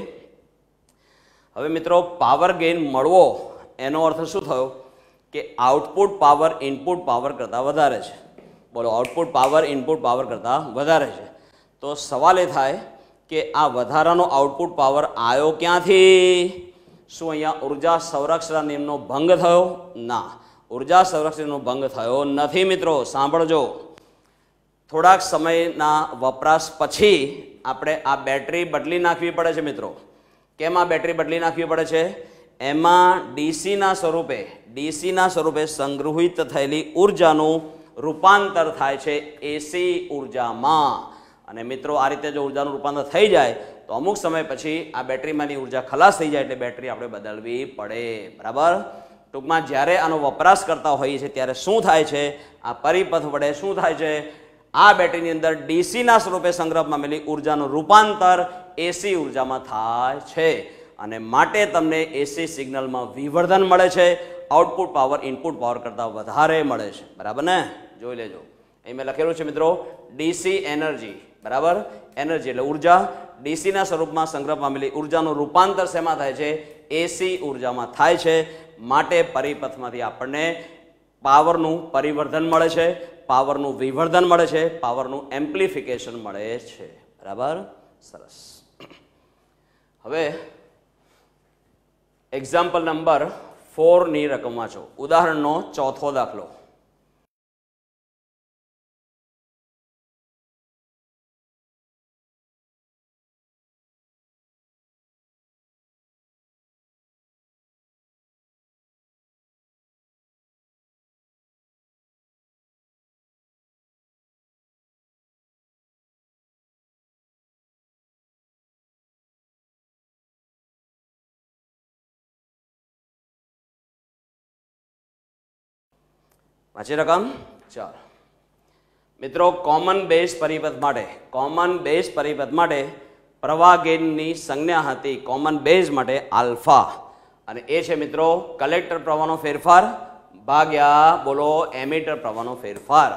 હવે મિત્રો, પાવર ગેઇન મળવો એનો અર્થ શું થયો? કે આઉટપુટ પાવર ઇનપુટ પાવર કરતાં વધારે છે. બોલો, આઉટપુટ પાવર, ઇનપુટ પાવર કરતાં વધારે છે. તો સવાલ એ થાય કે આ વધારાનો આઉટપુટ પાવર આવ્યો ક્યાંથી? શું અહીંયા ઊર્જા સંરક્ષણ નિયમનો ભંગ થયો? ના. ઊર્જા સંરક્ષણનો ભંગ થયો નથી મિત્રો. સાંભળજો. થોડાક સમયના વપરાશ પછી આપણે આ બેટરી બદલી નાખવી પડે છે મિત્રો. કેમ આ બેટરી બદલી નાખવી પડે છે? એમાં ડીસીના સ્વરૂપે ડીસીના સ્વરૂપે સંગ્રહિત થયેલી ઉર્જાનું રૂપાંતર થાય છે એસી ઉર્જામાં. અને મિત્રો, આ રીતે જો ઉર્જાનું રૂપાંતર થઈ જાય, તો અમુક સમય પછી આ બેટરીમાંની ઊર્જા ખલાસ થઈ જાય એટલે બેટરી આપણે બદલવી પડે. બરાબર? ટૂંકમાં જ્યારે આનો વપરાશ કરતા હોઈએ છીએ, ત્યારે શું થાય છે? આ પરિપથ વડે શું થાય છે? આ બેટરીની અંદર ડીસીના સ્વરૂપે સંગ્રહમાં મળેલી ઉર્જાનું રૂપાંતર એસી ઉર્જામાં થાય છે. અને માટે તમને એસી સિગ્નલમાં વિવર્ધન મળે છે. આઉટપુટ પાવર, ઇનપુટ પાવર કરતાં વધારે મળે છે. બરાબર ને? જોઈ લેજો. અહીં મેં લખેલું છે મિત્રો, ડીસી એનર્જી. બરાબર? એનર્જી એટલે ઊર્જા. ડીસીના સ્વરૂપમાં સંગ્રહ પામેલી ઉર્જાનું રૂપાંતર શેમાં થાય છે? એસી ઉર્જામાં થાય છે. માટે પરિપથમાંથી આપણને પાવરનું પરિવર્ધન મળે છે, પાવરનું વિવર્ધન મળે છે, પાવરનું એમ્પ્લિફિકેશન મળે છે. બરાબર? સરસ. હવે એક્ઝામ્પલ નંબર ફોરની રકમ વાંચો. ઉદાહરણનો ચોથો દાખલો. વાંચી રકમ? ચાલો. મિત્રો કોમન બેઝ પરિપથ માટે કોમન બેઝ પરિપથ માટે પ્રવાહ ગેઇનની સંજ્ઞા હતી કોમન બેઝ માટે આલ્ફા. અને એ છે મિત્રો કલેક્ટર પ્રવાહનો ફેરફાર ભાગ્યા, બોલો એમીટર પ્રવાહનો ફેરફાર.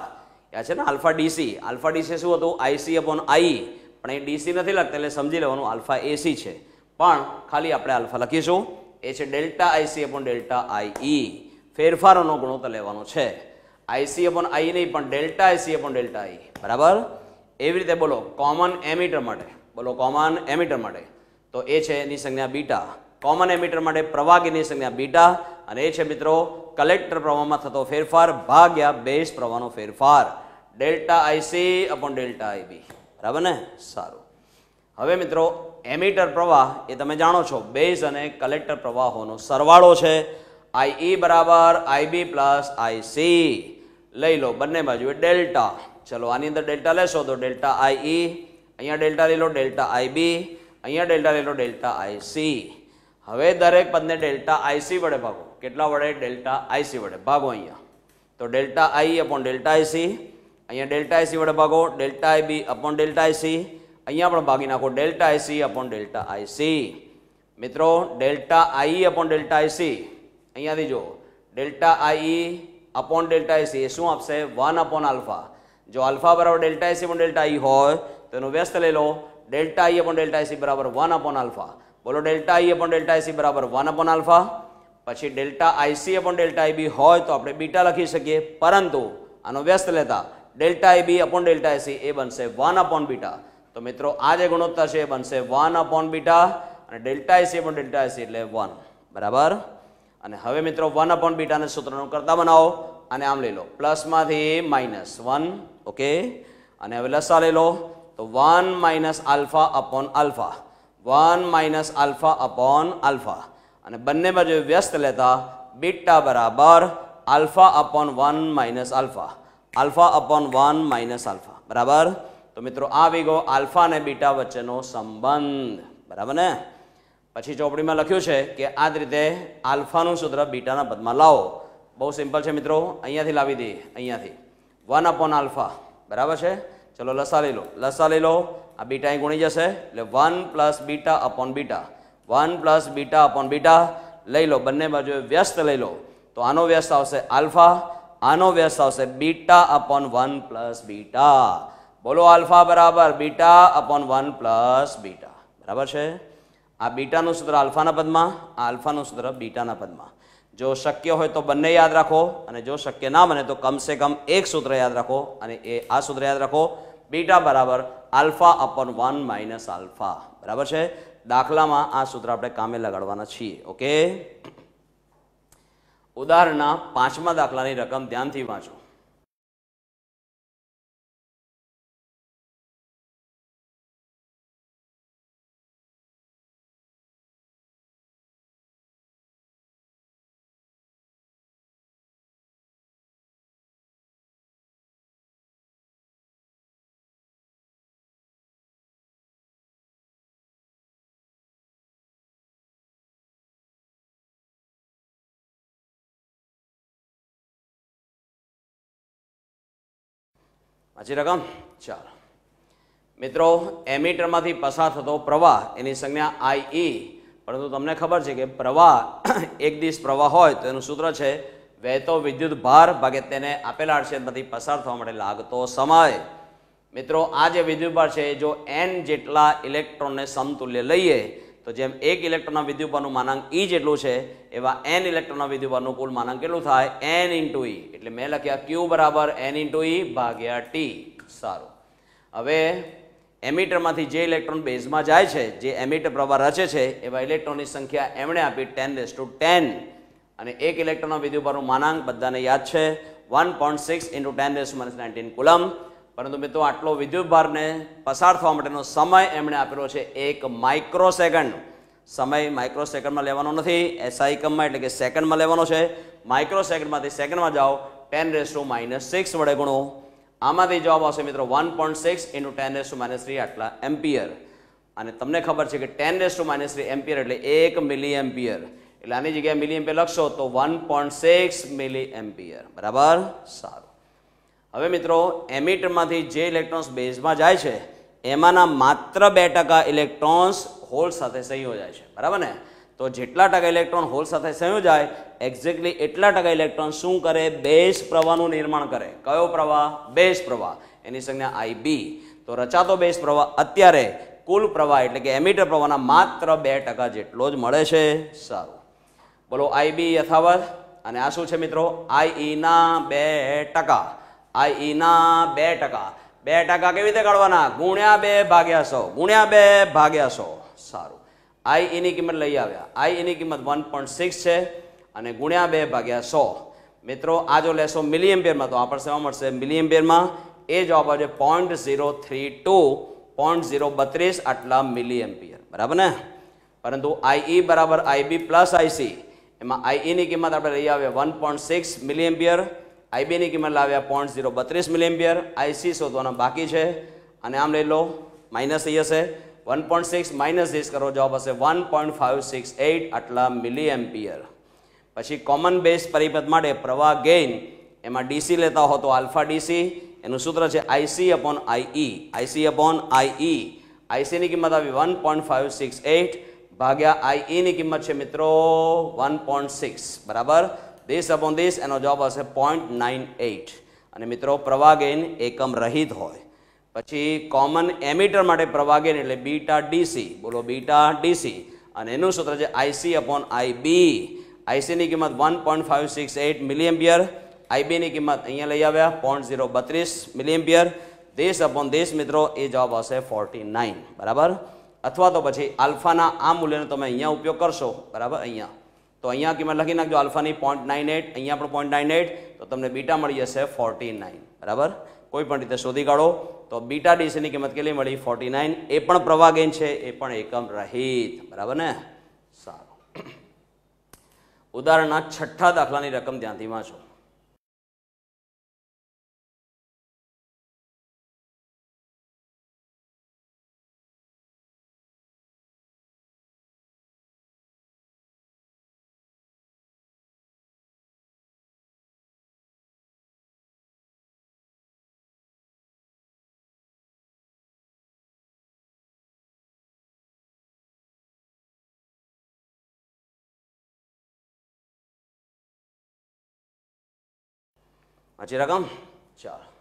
યાદ છે ને? Alpha DC. આલ્ફા ડીસી શું હતું? IC upon I. પણ એ ડીસી નથી લખતા એટલે સમજી લેવાનું, આલ્ફા એસી છે. પણ ખાલી આપણે આલ્ફા લખીશું. એ છે delta IC upon delta I ફેરફારોનો ગુણોત્તર લેવાનો છે. આઈસી અપોન આઈ નહીં, પણ delta IC upon delta I બરાબર? એવી રીતે બોલો કોમન એમીટર માટે. બોલો કોમન એમીટર માટે. તો એ છે એની સંજ્ઞા બીટા. કોમન એમીટર માટે પ્રવાહીની સંજ્ઞા બીટા. અને એ છે મિત્રો કલેક્ટર પ્રવાહમાં થતો ફેરફાર ભાગ્યા બેઝ પ્રવાહનો ફેરફાર. Delta IC upon delta IB બરાબર ને? સારું. હવે મિત્રો એમીટર પ્રવાહ એ તમે જાણો છો બેઝ અને કલેક્ટર પ્રવાહોનો સરવાળો છે. આઈ બરાબર આઈબી પ્લસ આઈસી લઈ લો બંને બાજુ ડેલ્ટા ચલો આની અંદર ડેલ્ટા લેશો તો ડેલ્ટા આઈ ઈ અહીંયા ડેલ્ટા લઈ લો ડેલ્ટા આઈબી અહીંયા ડેલ્ટા લઈ લો ડેલ્ટા આઈસી હવે દરેક પદને ડેલ્ટા આઈસી વડે ભાગો કેટલા વડે ડેલ્ટા આઈસી વડે ભાગો અહીંયા તો delta I upon delta IC અહીંયા ડેલ્ટા આઈસી વડે ભાગો delta IB upon delta IC અહીંયા પણ ભાગી નાખો delta IC upon delta IC મિત્રો delta I upon delta IC અહીંયાથી જો delta I upon delta IC એ શું આપશે? One upon alpha. જો આલ્ફા બરાબર ડેલ્ટા એસી પણ ડેલ્ટા આઈ હોય, તો એનું વ્યસ્ત લઈ લો. Delta I upon delta AC બરાબર વન અપોન આલ્ફા. બોલો, delta I upon delta IC બરાબર વન અપોન આલ્ફા. પછી delta IC upon delta IB હોય, તો આપણે બીટા લખી શકીએ. પરંતુ આનો વ્યસ્ત લેતા delta IB upon delta AC, એ બનશે વન અપોન બીટા. તો મિત્રો, આ જે ગુણોત્તર છે, એ બનશે વન અપોન બીટા અને delta AC upon delta AC એટલે વન. બરાબર? અને હવે મિત્રો વન અપોન બીટાને સૂત્રનું કરતા બનાવો અને આમ લઈ લો. પ્લસમાંથી માઇનસ વન ઓકે અને હવે લસા લઈ લો. તો one minus alpha upon alpha one minus alpha upon alpha અને બંને બાજુ વ્યસ્ત લેતા બીટા બરાબર alpha upon one minus alpha alpha upon one minus alpha બરાબર? તો મિત્રો, આ આવી ગયો આલ્ફા અને બીટા વચ્ચેનો સંબંધ. બરાબર ને? પછી ચોપડીમાં લખ્યું છે કે આ જ રીતે આલ્ફાનું સૂત્ર બીટાના પદમાં લાવો. બહુ સિમ્પલ છે મિત્રો, અહીંયાથી લાવી દઈએ, અહીંયાથી. વન અપોન આલ્ફા, બરાબર છે? ચલો લસા લઈ લો. લસા લઈ લો, આ બીટા અહીં ગુણી જશે. એટલે one plus beta upon beta. One plus beta upon beta લઈ લો, બંને બાજુએ વ્યસ્ત લઈ લો. તો આનો વ્યસ્ત આવશે આલ્ફા, આનો વ્યસ્ત આવશે beta upon one plus beta. બોલો આલ્ફા બરાબર, beta upon one plus beta. બરાબર છે? આ બીટાનું સૂત્ર આલ્ફાના પદમાં, આ આલ્ફાનું સૂત્ર બીટાના પદમાં. જો શક્ય હોય તો બંને યાદ રાખો અને જો શક્ય ના બને તો કમસે કમ એક સૂત્ર યાદ રાખો અને એ આ સૂત્ર યાદ રાખો. બીટા બરાબર alpha upon one minus alpha. બરાબર છે? દાખલામાં આ સૂત્ર આપણે કામે લગાડવાના છીએ, ઓકે? ઉદાહરણના પાંચમા દાખલાની રકમ ધ્યાનથી વાંચો. વાંચી રકમ? ચાલો. મિત્રો, એમીટરમાંથી પસાર થતો પ્રવાહ, એની સંજ્ઞા આઈ ઈ, પરંતુ તમને ખબર છે કે પ્રવાહ એક દિવસ પ્રવાહ હોય તો એનું સૂત્ર છે, વહેતો વિદ્યુત ભાર ભાગે તેને આપેલા અડછેદમાંથી પસાર થવા માટે લાગતો સમય. મિત્રો, આ જે વિદ્યુત ભાર છે, જો એન જેટલા ઇલેક્ટ્રોનને સમતુલ્ય લઈએ તો જેમ એક ઇલેક્ટ્રોનના વિદ્યુતભારનું માનાંક ઈ જેટલું છે, એવા એન ઇલેક્ટ્રોનના વિદ્યુતભારનું કુલ માનાંક કેટલું થાય? એન ઇન્ટુ ઈ એટલે મેં લખ્યા ક્યુ બરાબર એન ઇન્ટુ ઈ ભાગ્યા ટી સારું. હવે એમીટરમાંથી જે ઇલેક્ટ્રોન બેઝમાં જાય છે, જે એમીટર પ્રવાહ રચે છે, એવા ઇલેક્ટ્રોનની સંખ્યા એમણે આપી ટેન રેસ ટુ ટેન. અને એક ઇલેક્ટ્રોનના વિદ્યુતભારનું માનાંક બધાને યાદ છે, one point six into ten raise minus nineteen coulomb પરંતુ મિત્રો, આટલો વિદ્યુતભારને પસાર થવા માટેનો સમય એમણે આપેલો છે એક માઇક્રો સેકન્ડ સમય માઇક્રો સેકન્ડમાં લેવાનો નથી એસઆઈ એકમમાં એટલે કે સેકન્ડમાં લેવાનો છે. માઇક્રો સેકન્ડમાંથી સેકન્ડમાં જાઓ, ten raise to minus six વડે ગુણો. આમાંથી જવાબ આવશે મિત્રો, one point six into ten raise to minus three આટલા એમ્પિયર. અને તમને ખબર છે કે ten raise to minus three ampere એટલે એક મિલી એમ્પિયર એટલે આની જગ્યાએ મિલી એમ્પિયર લખશો તો one point six milli ampere બરાબર? સારું. હવે મિત્રો, એમિટરમાંથી જે ઇલેક્ટ્રોન્સ બેઝમાં જાય છે, એમાંના માત્ર બે ટકા ઇલેક્ટ્રોન્સ હોલ સાથે સંયોજાય છે. બરાબર ને? તો જેટલા ટકા ઇલેક્ટ્રોન હોલ સાથે સંયોજાય એક્ઝેક્ટલી એટલા ટકા ઇલેક્ટ્રોન શું કરે? બેઝ પ્રવાહનું નિર્માણ કરે. કયો પ્રવાહ? બેઝ પ્રવાહ. એની સંજ્ઞા આઈ બી તો રચાતો બેઝ પ્રવાહ અત્યારે કુલ પ્રવાહ એટલે કે એમિટર પ્રવાહના માત્ર બે ટકા જેટલો જ મળે છે. સારું. બોલો આઈબી યથાવત. અને આ શું છે મિત્રો? આઈઈના બે ટકા. આઈ ના બે ટકા. બે ટકા કેવી રીતે કાઢવાના? ગુણ્યા બે ભાગ્યા સો. ગુણ્યા બે ભાગ્યા સો. સારું. આઈ એની કિંમત લઈ આવ્યા. આઈ એની કિંમત વન પોઈન્ટ સિક્સ છે અને ગુણ્યા બે ભાગ્યા સો. મિત્રો, આ જો લેશો મિલી એમ્પિયરમાં તો આપણને શેમાં મળશે મિલિયમ્પિયરમાં એ જવાબ આવશે point zero three two point zero બત્રીસ આટલા મિલિયમ્પિયર બરાબર ને? પરંતુ આઈઈ બરાબર આઈબી પ્લસ આઈસી એમાં આઈઈની કિંમત આપણે લઈ આવીએ one point six milli ampere આઈબીની કિંમત લાવ્યા પોઈન્ટ ઝીરો બત્રીસ મિલીમ્પિયર આઈસી શોધવાના બાકી છે. અને આમ લઈ લો માઇનસ થઈ હશે one point six minus this કરો, જવાબ હશે one point five six eight આટલા મિલી એમ્પિયર પછી કોમન બેઝ પરિપથ માટે પ્રવાહ ગેઇન એમાં ડીસી લેતા હો તો આલ્ફા ડીસી એનું સૂત્ર છે IC upon IE IC upon IE આઈસીની કિંમત આવી one point five six eight ભાગ્યા આઈઈની કિંમત છે મિત્રો વન પોઈન્ટ સિક્સ બરાબર? ધીસ અપોન ધીસ એનો જવાબ હશે પોઈન્ટ નાઇન એઇટ અને મિત્રો પ્રવાગેન એકમ રહિત હોય. પછી કોમન એમીટર માટે પ્રવાગેન એટલે બીટા ડીસી બોલો બીટા ડીસી અને એનું સૂત્ર છે આઈસી અપોન આઈ બી આઈસીની કિંમત one point five six eight milliampere આઈબીની કિંમત અહીંયા લઈ આવ્યા પોઈન્ટ ઝીરો બત્રીસ મિલિયમ્પિયર દેશ અપોન દેશ, મિત્રો, એ જવાબ હશે ફોર્ટી નાઇન બરાબર? અથવા તો પછી આલ્ફાના આ મૂલ્યનો તમે અહીંયા ઉપયોગ કરશો. બરાબર? અહીંયા. તો અહીંયા કિંમત લખી નાખજો, આલ્ફાની પોઈન્ટ નાઇન એટ અહીંયા પણ પોઈન્ટ નાઇન એટ તો તમને બીટા મળી જશે ફોર્ટી નાઇન બરાબર? કોઈ પણ રીતે શોધી કાઢો, તો બીટા ડીસીની કિંમત કેટલી મળી? ફોર્ટી નાઇન એ પણ પ્રવાગેન છે, એ પણ એકમ રહિત, બરાબર ને? સારું. ઉદાહરણના છઠ્ઠા દાખલાની રકમ ધ્યાનથી વાંચો. વાંચી રકમ ચાલો.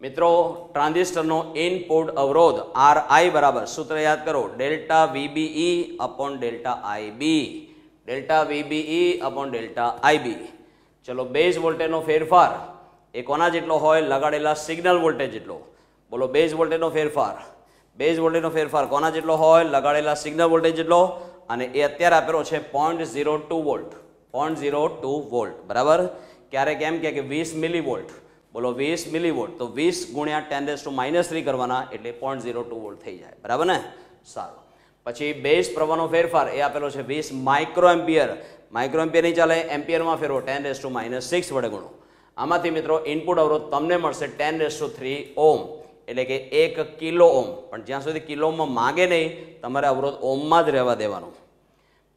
મિત્રો, ટ્રાન્ઝિસ્ટરનો ઇનપુટ અવરોધ આર આઈ બરાબર સૂત્ર યાદ કરો. Delta VBE upon delta IB. Delta VBE upon delta IB. ચલો, બેઝ વોલ્ટેજનો ફેરફાર એ કોના જેટલો હોય? લગાડેલા સિગ્નલ વોલ્ટેજ જેટલો. બોલો, બેઝ વોલ્ટેજનો ફેરફાર. બેઝ વોલ્ટેજનો ફેરફાર કોના જેટલો હોય? લગાડેલા સિગ્નલ વોલ્ટેજ જેટલો. અને એ અત્યારે આપેલો છે point zero two volt point zero two volt બરાબર? ક્યારેક એમ કે વીસ મિલી વોલ્ટ બોલો વીસ મિલી વોલ્ટ તો વીસ ગુણ્યા ten raise to minus three કરવાના એટલે પોઈન્ટ ઝીરો ટુ વોલ્ટ થઈ જાય. બરાબર ને? સારું. પછી બેઝ પ્રવાહનો ફેરફાર એ આપેલો છે વીસ માઇક્રો એમ્પિયર માઇક્રો એમ્પિયર નહીં ચાલે, એમ્પિયરમાં ફેરવો, ten raise to minus six વડે ગુણો. આમાંથી મિત્રો ઇનપુટ અવરોધ તમને મળશે ten raise to three ohm એટલે કે એક કિલો ઓમ પણ જ્યાં સુધી કિલોમાં માગે નહીં, તમારે અવરોધ ઓમમાં જ રહેવા દેવાનો.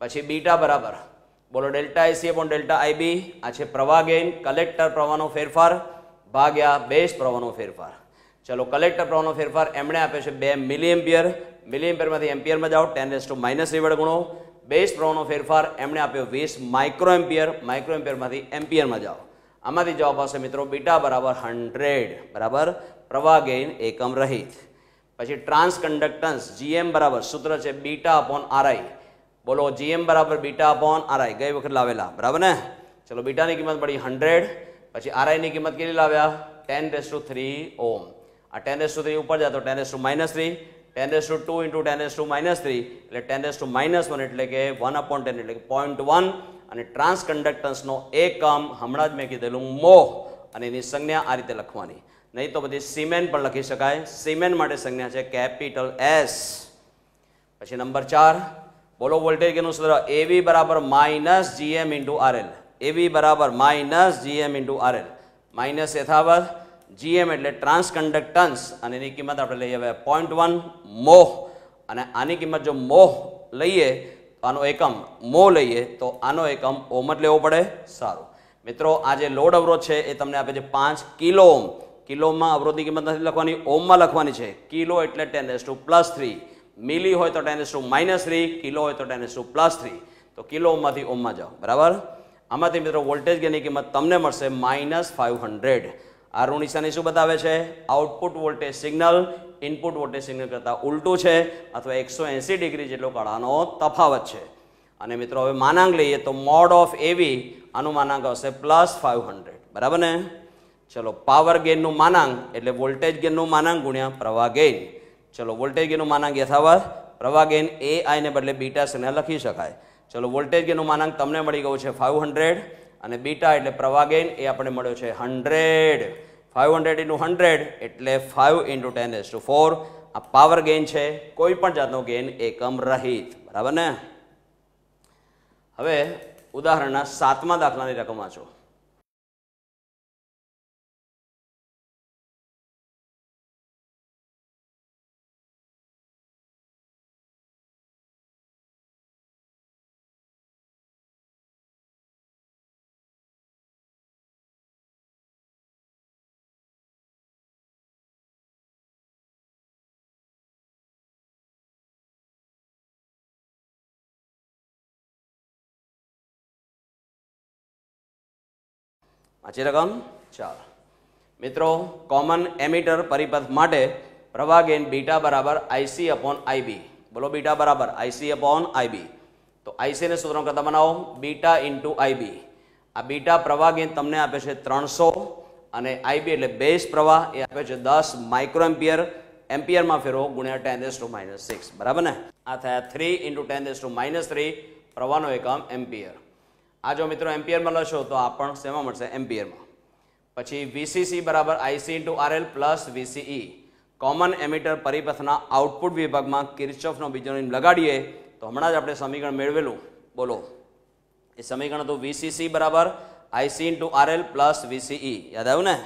પછી બીટા બરાબર. બોલો, delta AC upon delta IB આ છે પ્રવાહ ગેઇન કલેક્ટર પ્રવાહનો ફેરફાર ભાગ્યા બેઝ પ્રવાહનો ફેરફાર. ચલો કલેક્ટર પ્રવાહનો ફેરફાર એમણે આપ્યો છે બે મિલી એમ્પિયર મિલી એમ્પિયરમાંથી એમ્પિયરમાં જાઓ, ટેન રેસ ટુ માઇનસ વડે ગુણો. બેઝ પ્રવાહનો ફેરફાર એમણે આપ્યો વીસ માઇક્રો એમ્પિયર માઇક્રો એમ્પિયરમાંથી એમ્પિયરમાં જાઓ. આમાંથી જવાબ આવશે મિત્રો, બીટા બરાબર હંડ્રેડ. બરાબર? પ્રવાહ ગેઇન એકમ રહિત. પછી ટ્રાન્સ કન્ડક્ટન્સ જીએમ બરાબર સૂત્ર છે બીટા અપોન આરઆઈ બોલો જીએમ બરાબર બીટા અપોન આરઆઈ ગઈ વખત લાવેલા. બરાબર ને? ચલો, બીટાની કિંમત પડી હંડ્રેડ. પછી આરઆઈની કિંમત કેટલી લાવ્યા? Ten raise to three ohm આ ટેન રેસ ટુ થ્રી ઉપર જાય તો ten raise to minus three ten raise to two into ten raise to minus three એટલે ten raise to minus one એટલે કે વન અપોન ટેન એટલે કે પોઈન્ટ વન અને ટ્રાન્સ કન્ડક્ટન્સનો એકમ હમણાં જ મેં કીધેલું મોહ અને એની સંજ્ઞા આ રીતે લખવાની. નહીં તો બધી સિમેન્ટ પણ લખી શકાય. સિમેન્ટ માટે સંજ્ઞા છે કેપિટલ એસ પછી નંબર ચાર. બોલો વોલ્ટેજ કેનું સૂત્ર? એવી બરાબર માઇનસ જીએમ ઇન્ટુ આરએલ એવી બરાબર minus GM into RL minus યથાવત જીએમ એટલે ટ્રાન્સકન્ડક્ટન્સ અને એની કિંમત આપણે લઈએ હવે પોઈન્ટ વન મોહ. અને આની કિંમત જો મોહ લઈએ, તો આનો એકમ મો લઈએ, તો આનો એકમ ઓમ જ લેવો પડે? સારું. મિત્રો, આ જે લોડ અવરોધ છે, એ તમને આપે છે પાંચ કિલો ઓમ કિલોમાં અવરોધની કિંમત નથી લખવાની ઓમમાં લખવાની છે. કિલો એટલે ten S to plus three milli હોય તો ten to minus three, kilo હોય તો ટેન ટુ પ્લસ થ્રી. તો કિલો ઓમમાંથી ઓમમાં જાઓ. બરાબર? આમાંથી મિત્રો વોલ્ટેજ ગેની કિંમત તમને મળશે માઇનસ ફાઇવ હંડ્રેડ. આ ઋણ નિશાની શું બતાવે છે? Output voltage signal, input voltage signal કરતાં ઉલટું છે અથવા એકસો એંસી ડિગ્રી જેટલો કાળાનો તફાવત છે. અને મિત્રો હવે માનાંક લઈએ તો મોડ ઓફ એવી આનું માનાંક આવશે પ્લસ ફાઇવ હંડ્રેડ. બરાબર ને? ચલો, પાવર ગેનનું માનાંક એટલે વોલ્ટેજ ગેનનું માનાંક ગુણ્યા પ્રવાહ ગેઇન. ચલો વોલ્ટેજ ગેઇનનું માનાંક યથાવત પ્રવાહ ગેન એ આઈને બદલે બીટા સેને લખી શકાય. ચલો વોલ્ટેજ ગેઇનનું માનાંક તમને મળી ગયું છે ફાઇવ હંડ્રેડ અને બીટા એટલે પ્રવાહ ગેન એ આપણને મળ્યો છે hundred five hundred into hundred એટલે five into ten S to four આ પાવર ગેઇન છે, કોઈ પણ જાતનો ગેઇન એકમ રહિત. બરાબર ને? હવે ઉદાહરણના સાતમા દાખલાની રકમ વાંચો વાંચી રકમ ચાલ. મિત્રો કોમન એમિટર પરિપથ માટે પ્રવાહ ગેન બીટા બરાબર આઈસી અપોન આઈબી બોલો બીટા બરાબર આઈસી અપોન આઈબી તો આઈસીને સૂત્રો કરતા બનાવો? બીટા ઇન્ટુ આઈબી આ બીટા પ્રવાહ ગેન તમને આપે છે ત્રણસો અને આઈબી એટલે બેઝ પ્રવાહ, એ આપે છે દસ માઇક્રો એમ્પિયર એમ્પિયરમાં ફેરવો ગુણ્યા ten S to minus six બરાબર ને? આ થયા three into ten S to minus three પ્રવાહનો એકમ એમ્પિયર. આ જો મિત્રો એમ્પિયરમાં લશો તો આ પણ શેમાં મળશે? એમ્પિયરમાં પછી વીસીસી બરાબર IC into RL plus VCE. Common emitter પરિપથના output વિભાગમાં કિર્ચોફનો બીજો નિયમ લગાડીએ તો હમણાં જ આપણે સમીકરણ મેળવેલું. બોલો. એ સમીકરણ હતું વીસીસી બરાબર IC into RL plus VCE. યાદ આવ્યું ને?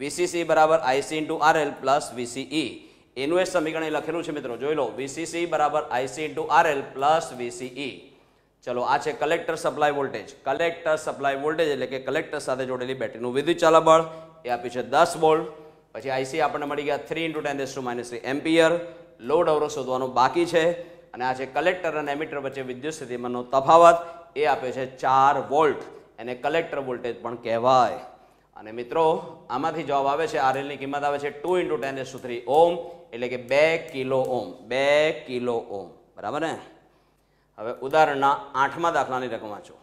વીસીસી બરાબર IC into RL plus VCE. એનું એ સમીકરણ એ લખેલું છે મિત્રો. જોઈ લો. વીસીસી બરાબર IC into RL plus VCE. ચલો, આ છે collector supply voltage collector supply voltage એટલે કે કલેક્ટર સાથે જોડેલી બેટરીનું વિદ્યુત ચાલબળ. એ આપ્યું છે દસ વોલ્ટ પછી આઈસી આપણને મળી ગયા three into ten to minus three ampere load અવરો શોધવાનું બાકી છે. અને આ છે કલેક્ટર અને એમીટર વચ્ચે વિદ્યુત સ્થિતિમાનનો તફાવત. એ આપે છે ચાર વોલ્ટ એને કલેક્ટર વોલ્ટેજ પણ કહેવાય. અને મિત્રો, આમાંથી જવાબ આવે છે આરએલની કિંમત આવે છે two into ten three ohm એટલે કે બે કિલો ઓમ બે કિલો ઓમ બરાબર ને? હવે ઉદાહરણના આઠમા દાખલાની રકમ વાંચો.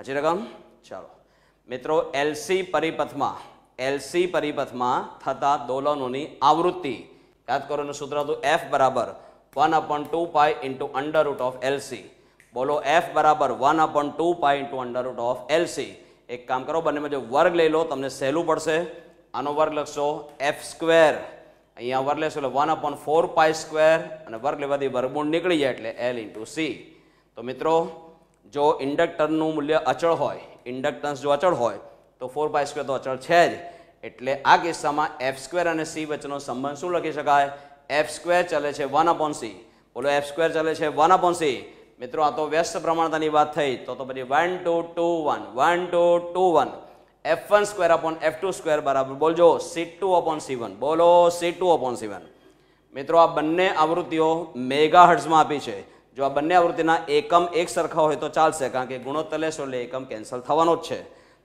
વાંચી રકમ? ચાલો. મિત્રો એલસી પરિપથમાં એલસી પરિપથમાં થતા દોલનોની આવૃત્તિ. યાદ કરો એનું સૂત્ર હતું એફ બરાબર one upon two pi into under root of LC બોલો એફ બરાબર one upon two pi into under root of LC એક કામ કરો, બંનેમાં જો વર્ગ લઈ લો, તમને સહેલું પડશે. આનો વર્ગ લખશો એફ સ્ક્વેર અહીંયા વર્ગ લેશો એટલે one upon four pi square અને વર્ગ લેવાથી વર્ગમૂળ નીકળી જાય એટલે એલ ઇન્ટુ સી તો મિત્રો જો ઇન્ડક્ટરનું મૂલ્ય અચળ હોય, ઇન્ડક્ટન્સ જો અચળ હોય, તો ફોર પાય સ્ક્વેર તો અચળ છે જ. એટલે આ કિસ્સામાં એફ સ્ક્વેર અને સી વચ્ચેનો સંબંધ શું લખી શકાય? એફ સ્ક્વેર ચાલે છે વન અપોન સી બોલો એફ સ્ક્વેર ચાલે છે વન અપોન સી મિત્રો, આ તો વ્યસ્ત પ્રમાણતાની વાત થઈ. તો તો પછી one two two one one two two one F one square upon F two square બરાબર. બોલજો C two upon C one બોલો C two upon C one મિત્રો, આ બંને આવૃત્તિઓ મેગા હર્ટ્ઝમાં આપી છે. જો આ બંને આવૃત્તિના એકમ એક સરખા હોય તો ચાલશે, કારણ કે ગુણોત્તર લેશો એટલે એકમ કેન્સલ થવાનો જ છે.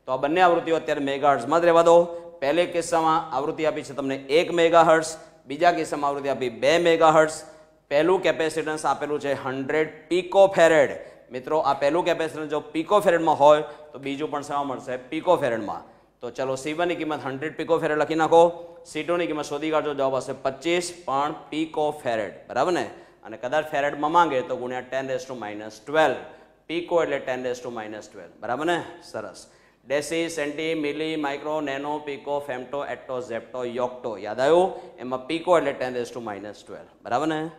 તો આ બંને આવૃત્તિઓ અત્યારે મેગા હર્ટ્ઝમાં જ રહેવા દો. પહેલે કિસ્સામાં આવૃત્તિ આપી છે તમને એક મેગા હર્ટ્ઝ બીજા કિસ્સામાં આવૃત્તિ આપી બે મેગા હર્ટ્ઝ પહેલું કેપેસિટન્સ આપેલું છે હંડ્રેડ પીકો ફેરેડ મિત્રો, આ પહેલું કેપેસિટન્સ જો પીકો ફેરેડમાં હોય, તો બીજું પણ શેમાં મળશે? પીકો ફેરેડમાં તો ચલો સી કિંમત હંડ્રેડ પીકો ફેરેડ લખી નાખો. સી ટુની કિંમત શોધી કાઢજો, જવાબ આવશે પચીસ, પણ પીકો ફેરેડ બરાબર ને? અને કદાચ ફેરેડમાં માંગે તો ગુણ્યા ten raise to minus twelve pico એટલે ten raise to minus twelve બરાબર ને? સરસ. Deci centi milli micro nano pico femto atto zepto yocto યાદ આવ્યું? એમાં પીકો એટલે ten raise to minus twelve બરાબર ને?